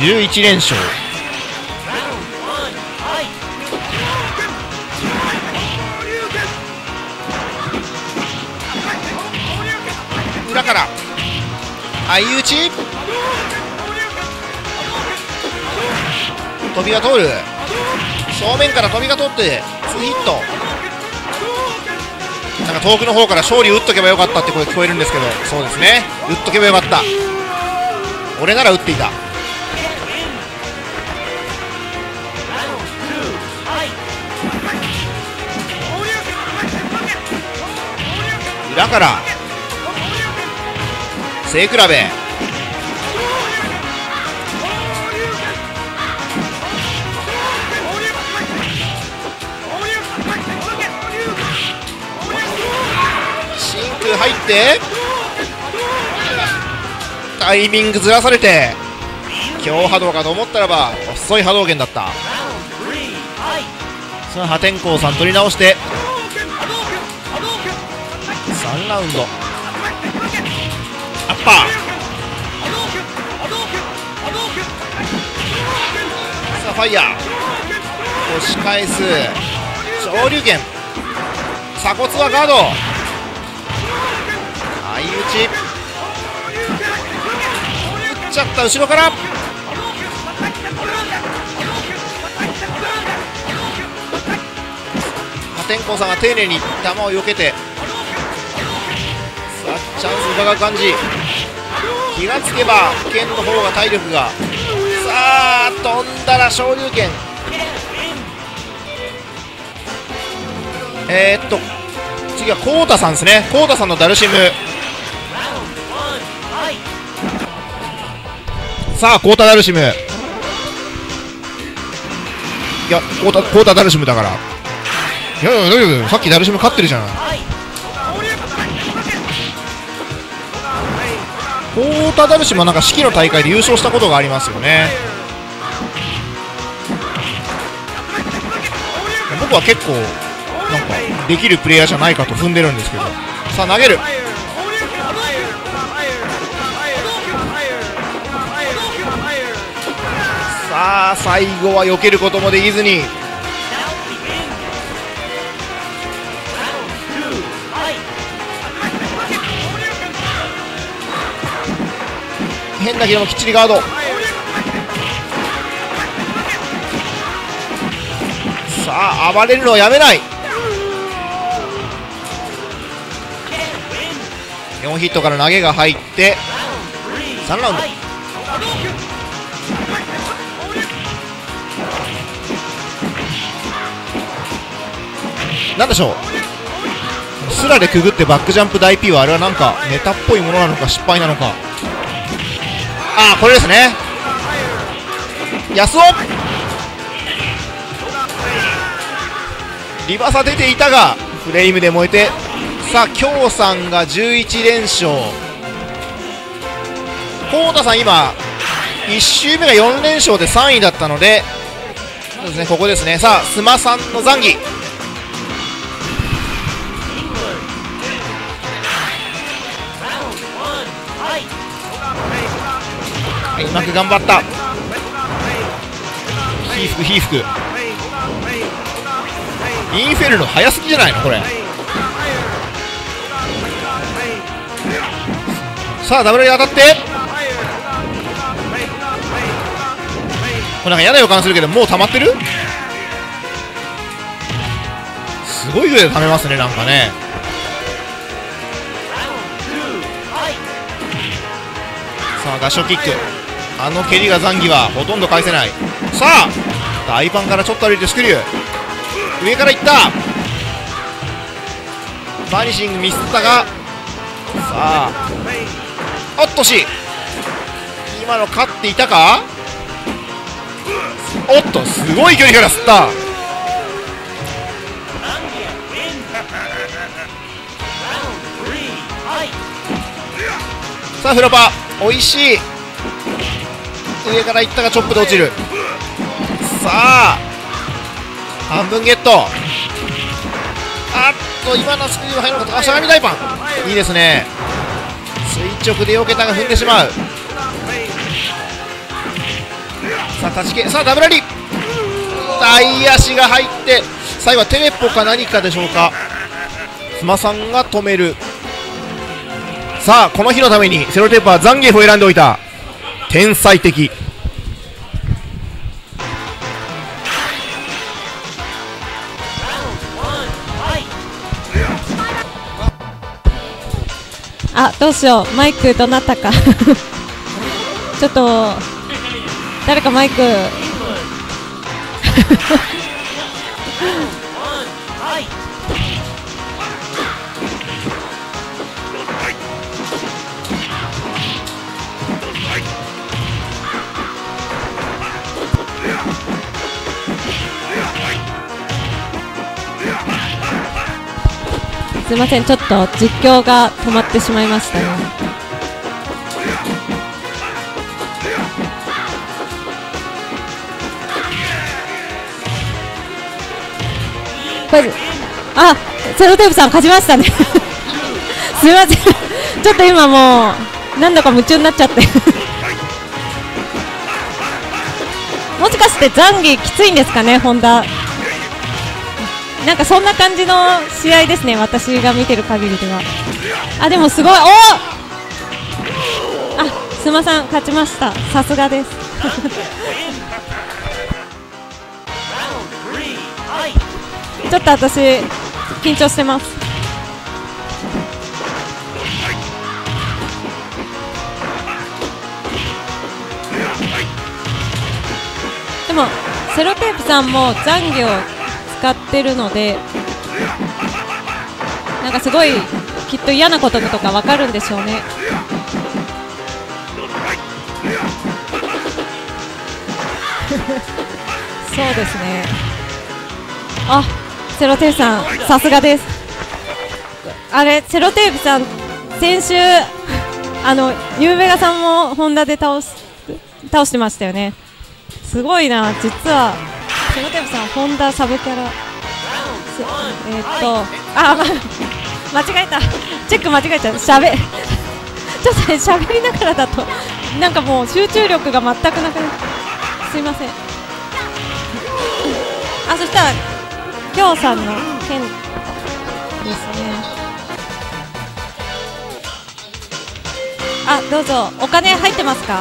11連勝。相打ち。飛びが通る。正面から飛びが通ってツーヒットなんか遠くの方から勝利打っとけばよかったって声聞こえるんですけどそうですね。打っとけばよかった。俺なら打っていた。裏から背比べ真空入って。タイミングずらされて。強波動かと思ったらば遅い波動拳だった。さあ破天荒さん取り直して。3ラウンド。アッパーさあファイヤー。押し返す。昇竜拳。鎖骨はガード。相打ち。打っちゃった後ろから。破天荒さんが丁寧に球を避けて。さあチャンス伺う感じ。気がつけば剣の方が体力が。さあ飛んだら昇竜拳えー、っと次はコウタさんですね。コウタさんのダルシム。さあコウタダルシム。いやコウタコウタダルシムだから。いやいや大丈夫さっきダルシム勝ってるじゃないコータダルシムはなんか四季の大会で優勝したことがありますよね。僕は結構なんかできるプレイヤーじゃないかと踏んでるんですけど。さあ投げる。さあ最後は避けることもできずに。変だけどもきっちりガード。さあ暴れるのをやめない。4ヒットから投げが入って3ラウンド。なんでしょう。スラでくぐってバックジャンプ大 P はあれはなんかネタっぽいものなのか失敗なのか。ああこれですね。安尾。リバサ出ていたがフレームで燃えて。さあ京さんが11連勝。コウタさん今1周目が4連勝で3位だったのでそうですねここですね。さあスマさんの残儀うまく頑張った。ヒーフクヒーフクインフェルノ早すぎじゃないのこれ。さあダブルで当たって。これなんか嫌な予感するけどもう溜まってる？すごいぐらいで溜めますねなんかね。さあ合掌キックあの蹴りがザンギはほとんど返せない。さあ大パンからちょっと歩いてスクリュー。上からいった。バニシングミスったが。さあおっとし。今の勝っていたか。おっとすごい距離から吸った。さあフラパー美味しい。上からいったがチョップで落ちる。さあ半分ゲット。あっと今のスピード入るのかあしゃがみ大パン。いいですね。垂直で避けたが踏んでしまう。さあ立ち系さあダブラリ。大足が入って最後はテレポか何かでしょうか。妻さんが止める。さあこの日のためにセロテープはザンゲフを選んでおいた。天才的。あどうしよう。マイクどなたか。<laughs> ちょっと誰かマイク。<laughs> すいません。ちょっと実況が止まってしまいましたね。これあセロテープさん勝ちましたね。<laughs> すいません。ちょっと今もう何だか夢中になっちゃって。<laughs> もしかしてザンギきついんですかねホンダ。なんかそんな感じの試合ですね、私が見てる限りでは。あ、でもすごい、おあすまさん、勝ちました、さすがです。ちょっと私、緊張してます。でも、セロテープさんも残業使ってるのでなんかすごいきっと嫌なこととかわかるんでしょうね。<laughs> そうですね。あセロテープさんさすがです。あれセロテープさん先週 <laughs> あのニューベガさんもホンダで倒し倒してましたよね。すごいな実は。セロテープさん、ホンダサブキャラ、えー、っと、あ、ま、<laughs> 間違えた、チェック間違えた、しゃべ、<laughs> ちょっとね、しゃべりながらだと、なんかもう集中力が全くなくなってすいません。あ、そしたら、きょうさんの件ですね。あ、どうぞ、お金入ってますか？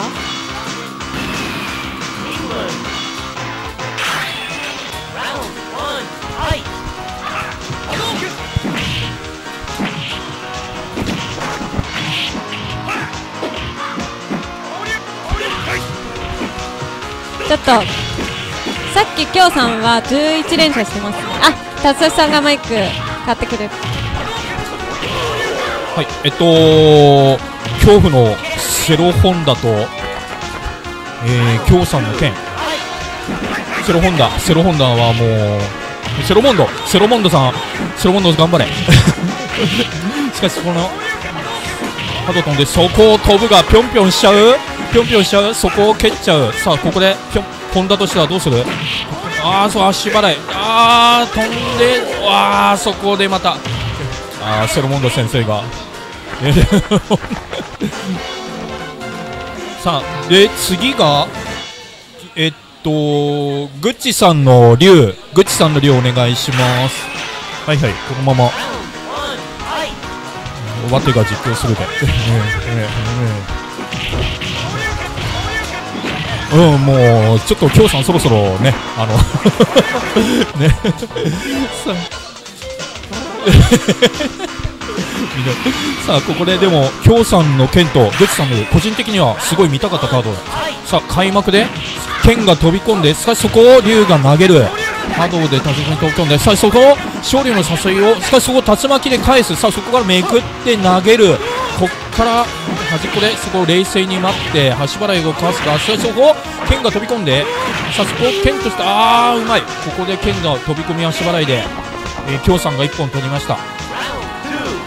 ちょっとさっききょうさんは11連射してますね。あ達さんがマイク買ってくれる。はいえっと恐怖のセロホンダとえー、京さんの剣セロホンダセロホンダはもうセロモンドセロモンドさんセロモンド頑張れ。<laughs> しかしこのハド飛んでそこを飛ぶがぴょんぴょんしちゃう。ぴょんぴょんしちゃうそこを蹴っちゃう。さあここでぴょんホンダとしてはどうする？ああそう足払い。ああ飛んでわあそこでまた。あーセロモンド先生が。<laughs> さあで次がえっとグッチさんの竜。グッチさんの竜お願いします。はいはい。このまま。おばてが実況するでうんもうちょっと京さんそろそろねあの <laughs> ね。さ <laughs> さあここででも京さんの剣とグッチさんの個人的にはすごい見たかったカード。さあ開幕で剣が飛び込んでしかしそこを竜が投げる。波動で竜に飛び込んで。さあそこを勝利の誘いをしかしそこを竜巻で返す。さあそこからめくって投げる。こっから端っこでそこを冷静に待って橋払いをかわすがそそこ剣が飛び込んでさあそこ剣としてああうまい。ここで剣が飛び込み足払いで、えー、京さんが1本取りました。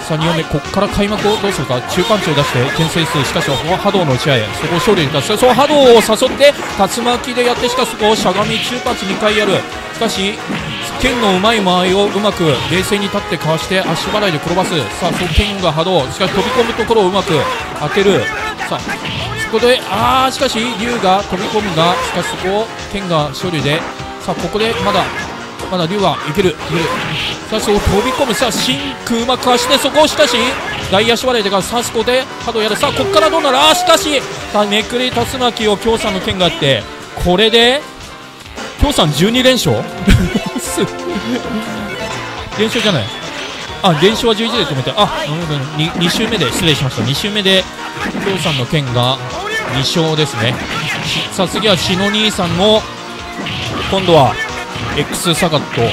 さあ2本目ここから開幕をどうするか。中間値を出して牽制数しかしここは波動の打ち合いそこを勝利に出す。その波動を誘って竜巻でやってしかしそこをしゃがみ中発2回やる。しかし剣のうまい間合いをうまく冷静に立ってかわして足払いで転ばす。さあその剣が波動。しかし飛び込むところをうまく当てる。さあそこであーしかし竜が飛び込むがしかしそこを剣が勝利で。さあここでまだまだ竜はいける。いける。さあそこ飛び込む。さあ真空うまくかわしてそこをしかし外野手払いでかさあそこで波動やる。さあここからどうなる？あーしかしさあめくり竜巻を京さんの剣があって。これで京さん12連勝？連勝じゃない。あ連勝は11で止めてあなるほど 2, 2周目で失礼しました。2周目で京さんの剣が2勝ですね。さあ次はしの兄さんの今度は X サガット。い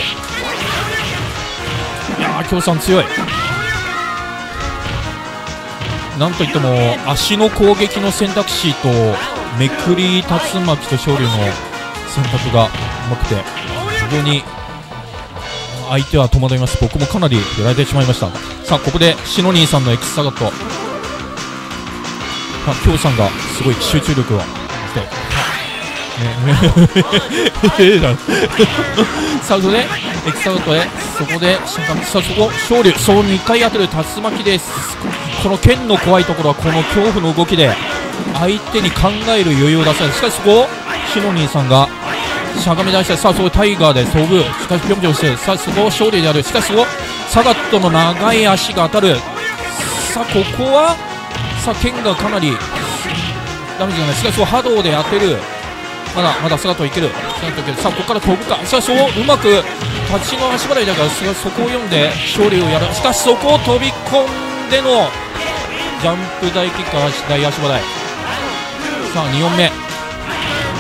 やー京さん強い。なんといっても足の攻撃の選択肢とめくり竜巻と勝利の選択がうまくて非常に相手は戸惑います。僕もかなりやられてしまいました。さあここでシノニーさんの X サガット。あ京さんがすごい集中力を。してね。ね <laughs> さあそれで X サガットでそこで瞬間さあそこ勝利。そう2回当てる竜巻です。この剣の怖いところはこの恐怖の動きで相手に考える余裕を出さない。しかしそこをシノニーさんがしゃがみ出してさあそこタイガーで飛ぶしかしぴょんぴょんしてさあそこを勝利であるしかしそこサガットの長い足が当たるさあここはさあ剣がかなりダメージがないしかしそこ波動で当てるまだまだサガットいけるいけるさあここから飛ぶかしかしそこうまく立ちの足払いだからそこを読んで勝利をやるしかしそこを飛び込んでのジャンプ台キック大足払いさあ2本目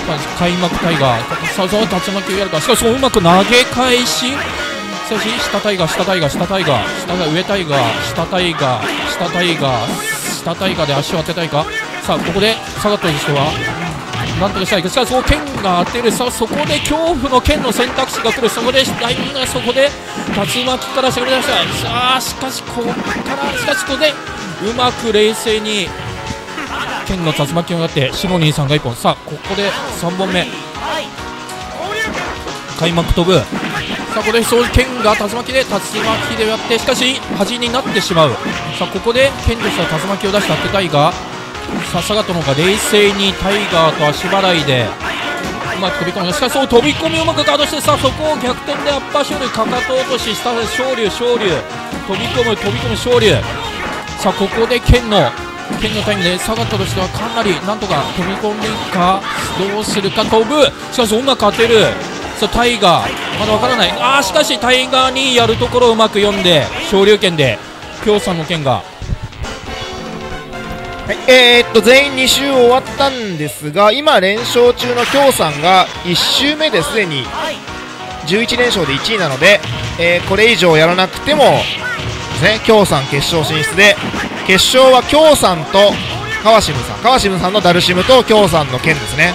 さあ開幕タイガーさあその竜巻をやるか。しかしうまく投げ返し。しかし下タイガー下タイガー下タイガー。下が上タイガー。下タイガー。下タイガー。下タイガーで足を当てたいか。さあここでサガットにしてはなんとかしたいけどしかしそこ剣が当てる。さあそこで恐怖の剣の選択肢が来る。そこで大分がそこで竜巻からしゃべり出した。さあしかしここから。しかしここでうまく冷静に剣の竜巻をやってシノニーさんが1本。さあここで3本目。開幕飛ぶ。さあここでそう剣が竜巻で竜巻でやってしかし端になってしまう。さあここで剣とした竜巻を出して当てたいがさあサガットの方が冷静にタイガーと足払いでうまく飛び込むしかしそう飛び込みをうまくガードしてさあそこを逆転でアッパー勝利かかと落とし下で昇竜昇竜飛び込む飛び込む昇竜さあここで剣の剣のタイムでサガットとしてはかなりなんとか飛び込んでいくか？どうするか？飛ぶ。しかしうまく当てる。さあタイガー。まだわからない。あーしかしタイガーにやるところをうまく読んで昇竜拳で。京さんの剣が。はい、えー、っと全員2周終わったんですが今連勝中の京さんが1周目ですでに11連勝で1位なので、えーこれ以上やらなくてもですね京さん決勝進出で決勝は京さんと川島さん。川島さんのダルシムと京さんの剣ですね。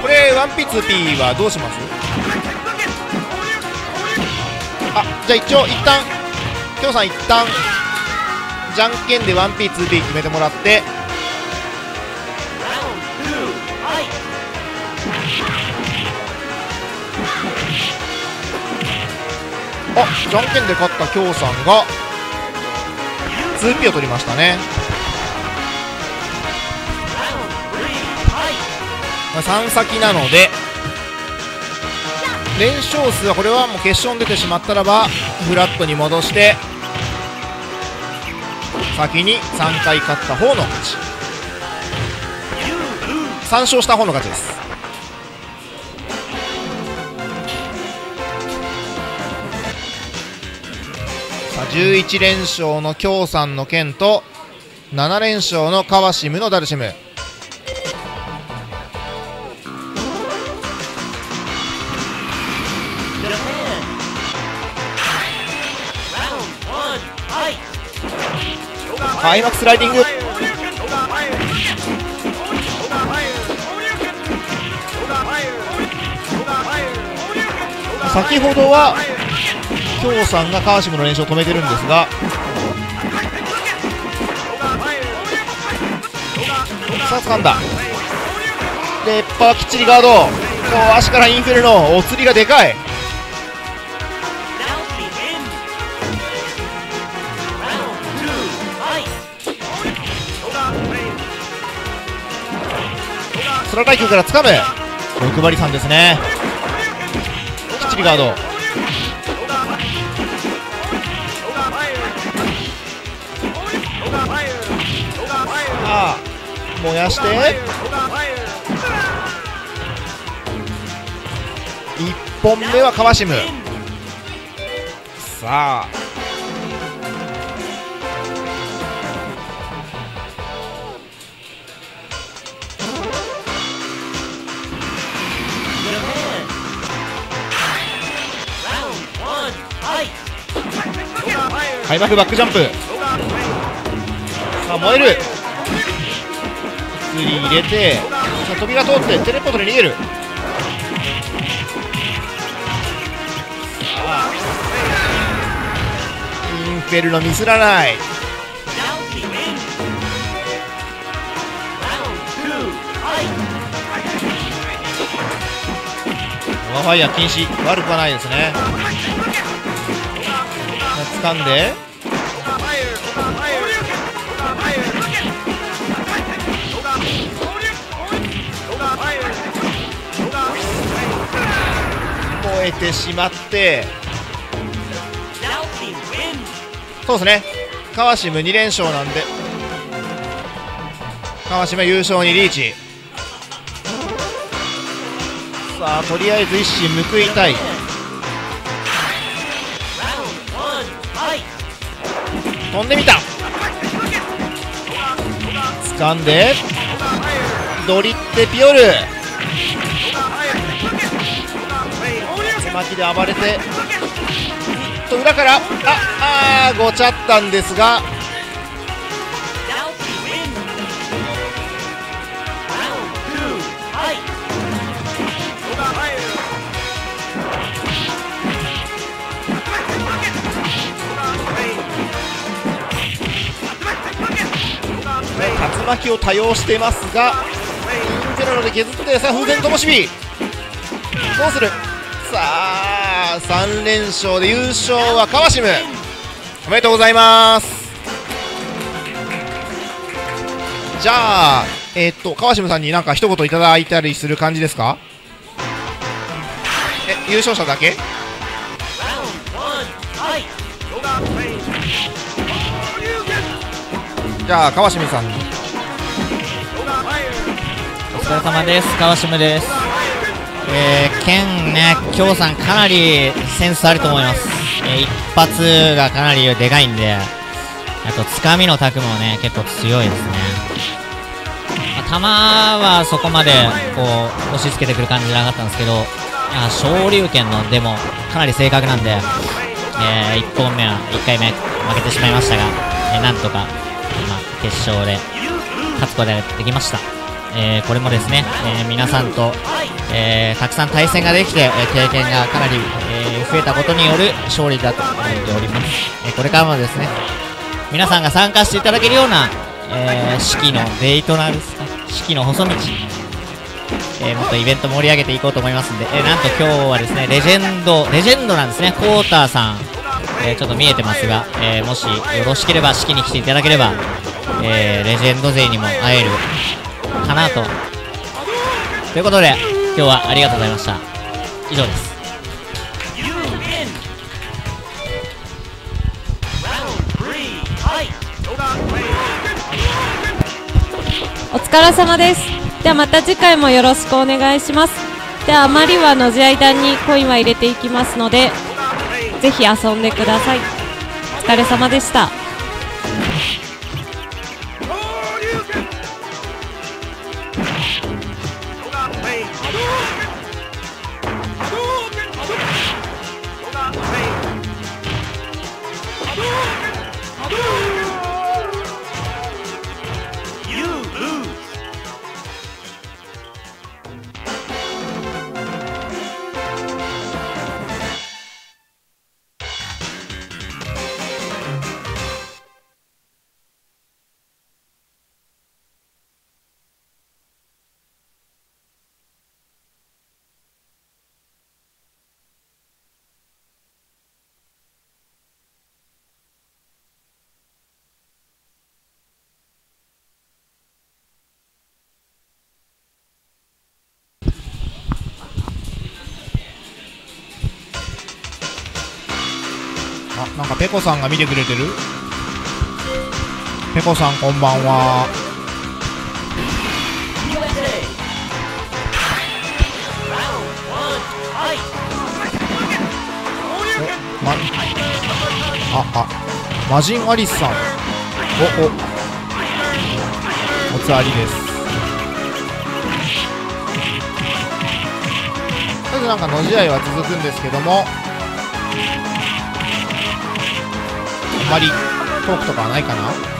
これ 1P2P はどうします？あじゃあ一応一旦京さん一旦じゃんけんで 1P2P 決めてもらってあじゃんけんで勝った京さんが 2P を取りましたね。3先なので連勝数はこれはもう決勝に出てしまったらばフラットに戻して先に3回勝った方の勝ち。3勝した方の勝ちです。さあ11連勝の京さんの剣と7連勝の川シムのダルシム。開幕スライディング。先ほどは京さんが川島の練習を止めてるんですがさあ掴んだ。でパーきっちりガード。こう足からインフェルノお釣りがでかい。空対空から掴む。欲張りさんですね。きっちりガード。燃やして。1本目は川島。さあ。開幕バックジャンプ。さあ燃える。釣り入れてさあ扉通ってテレポートで逃げる。さあインフェルノミスらない。オアファイヤ禁止。悪くはないですね。掴んで。てしまって。そうですね。川島2連勝なんで。川島優勝にリーチ。さあとりあえず一矢報いたい。飛んでみた。掴んでドリってピオル。きで暴れてと裏からああーごちゃったんですが竜巻を多用していますがインフェルノで削ってさあ風船ともしびどうする？3連勝で優勝は川島。おめでとうございます。じゃあえーっと川島さんになんか一言いただいたりする感じですか？え優勝者だけ？じゃあ川島さんに。お疲れ様です。川島です。えー、剣ね京さんかなりセンスあると思います、えー一発がかなりでかいんであとつかみのタクもね結構強いですね、まあ、球はそこまでこう押し付けてくる感じじゃなかったんですけどあ昇竜拳のでもかなり正確なんで、え1本目は1回目負けてしまいましたが、えーなんとか今決勝で勝つことができました、えーこれもですね、えー皆さんと、えーたくさん対戦ができて、え経験がかなり、え増えたことによる勝利だと思っております、えこれからもですね皆さんが参加していただけるような、えー、式のデイトナルですか式の細道えもっとイベント盛り上げていこうと思いますんで、えなんと今日はですね、レジェンド、レジェンドなんですね、コーターさん、えちょっと見えてますが、えもしよろしければ式に来ていただければ、えレジェンド勢にも会えるかなと。ということで、今日はありがとうございました。以上です。お疲れ様ですではまた次回もよろしくお願いしますではあまりはのじ間にコインは入れていきますのでぜひ遊んでくださいお疲れ様でしたペコさんが見てくれてる。ペコさんこんばんは。おまああ魔人アリスさん。おおおつわりです。とりあえずなんかの試合は続くんですけども。まりトークとかはないかな。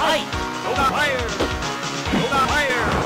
high! Go higher! Go higher!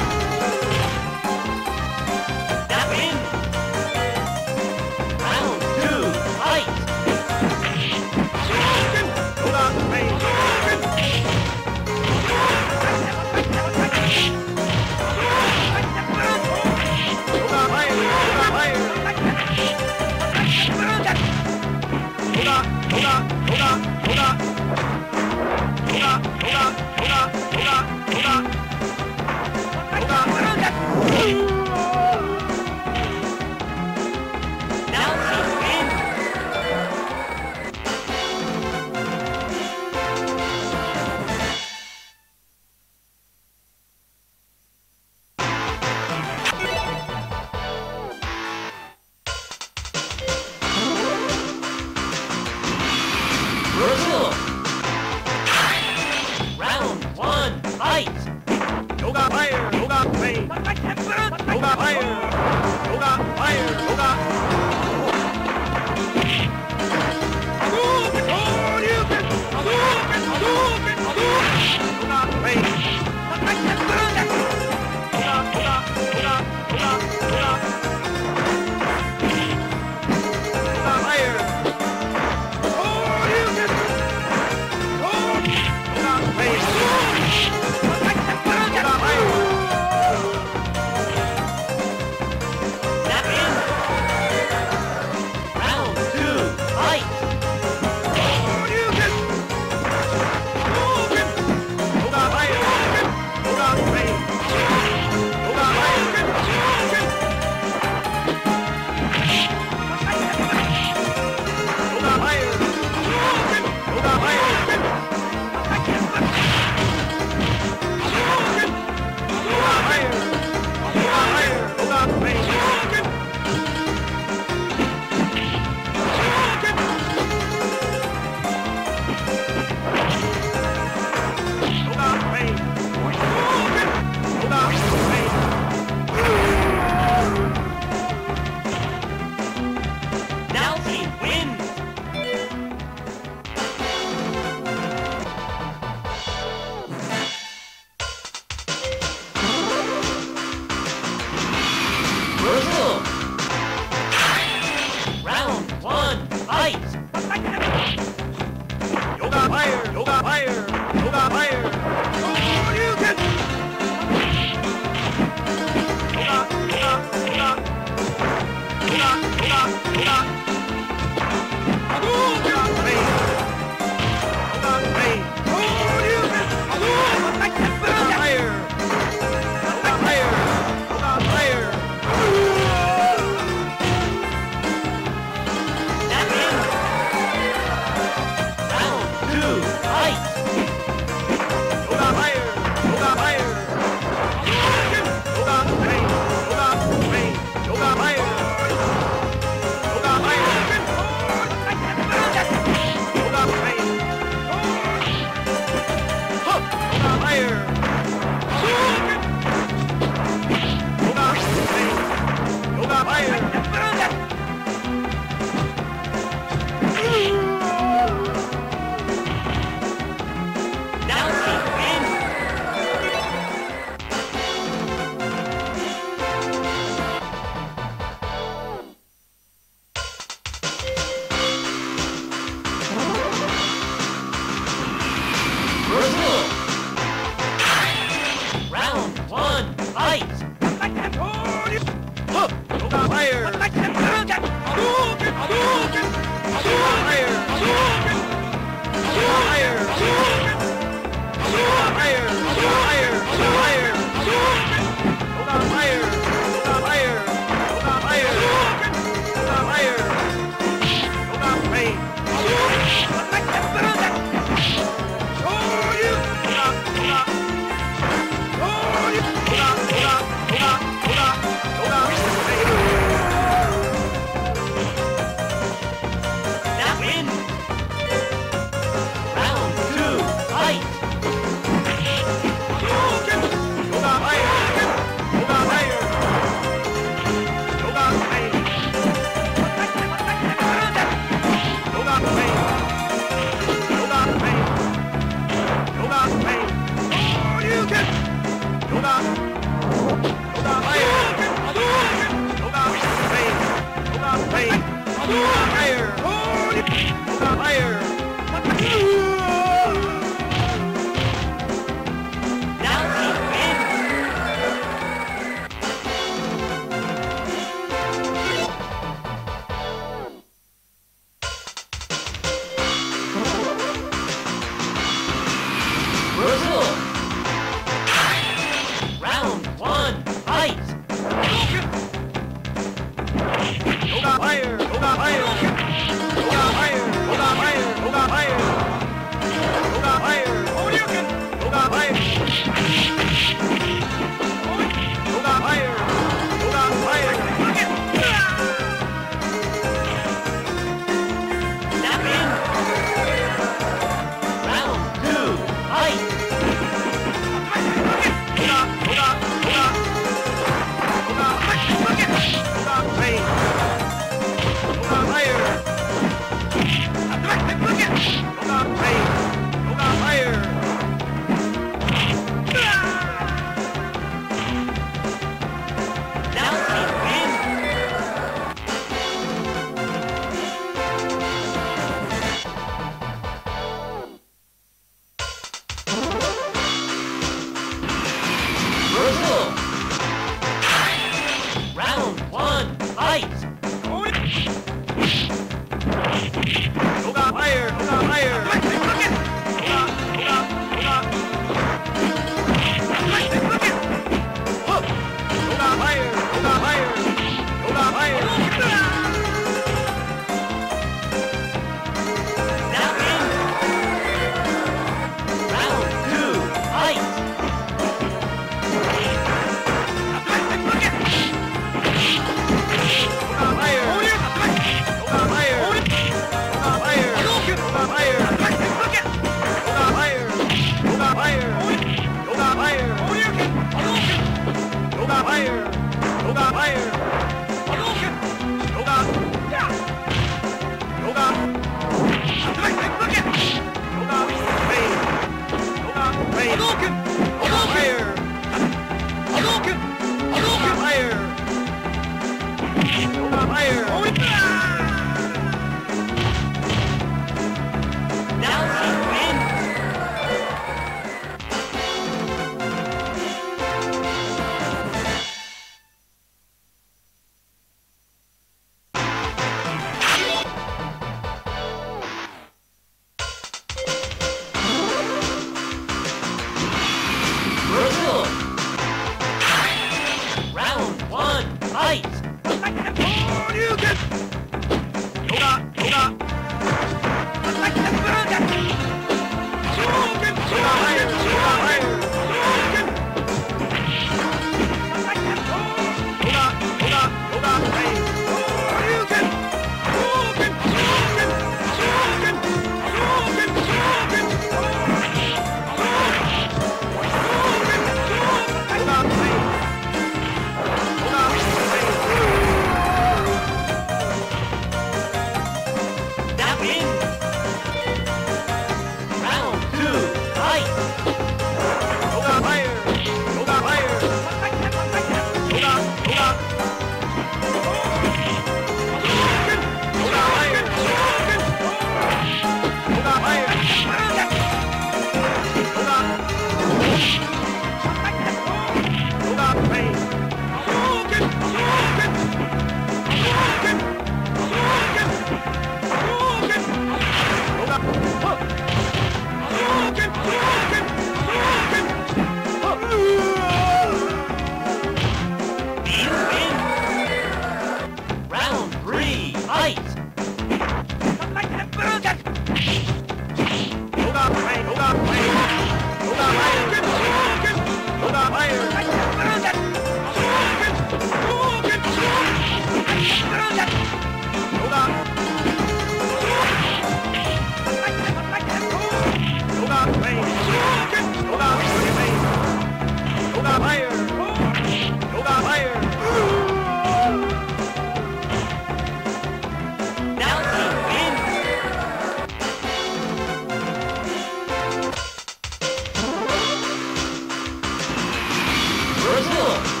어.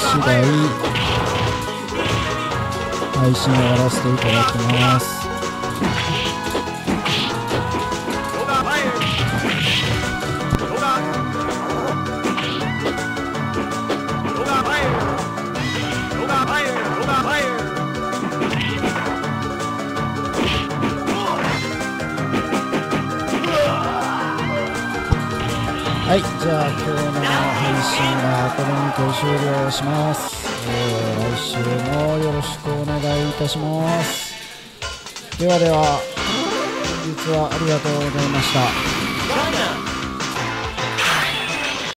次第配信を終わらせていただきます。では実はありがとうございました。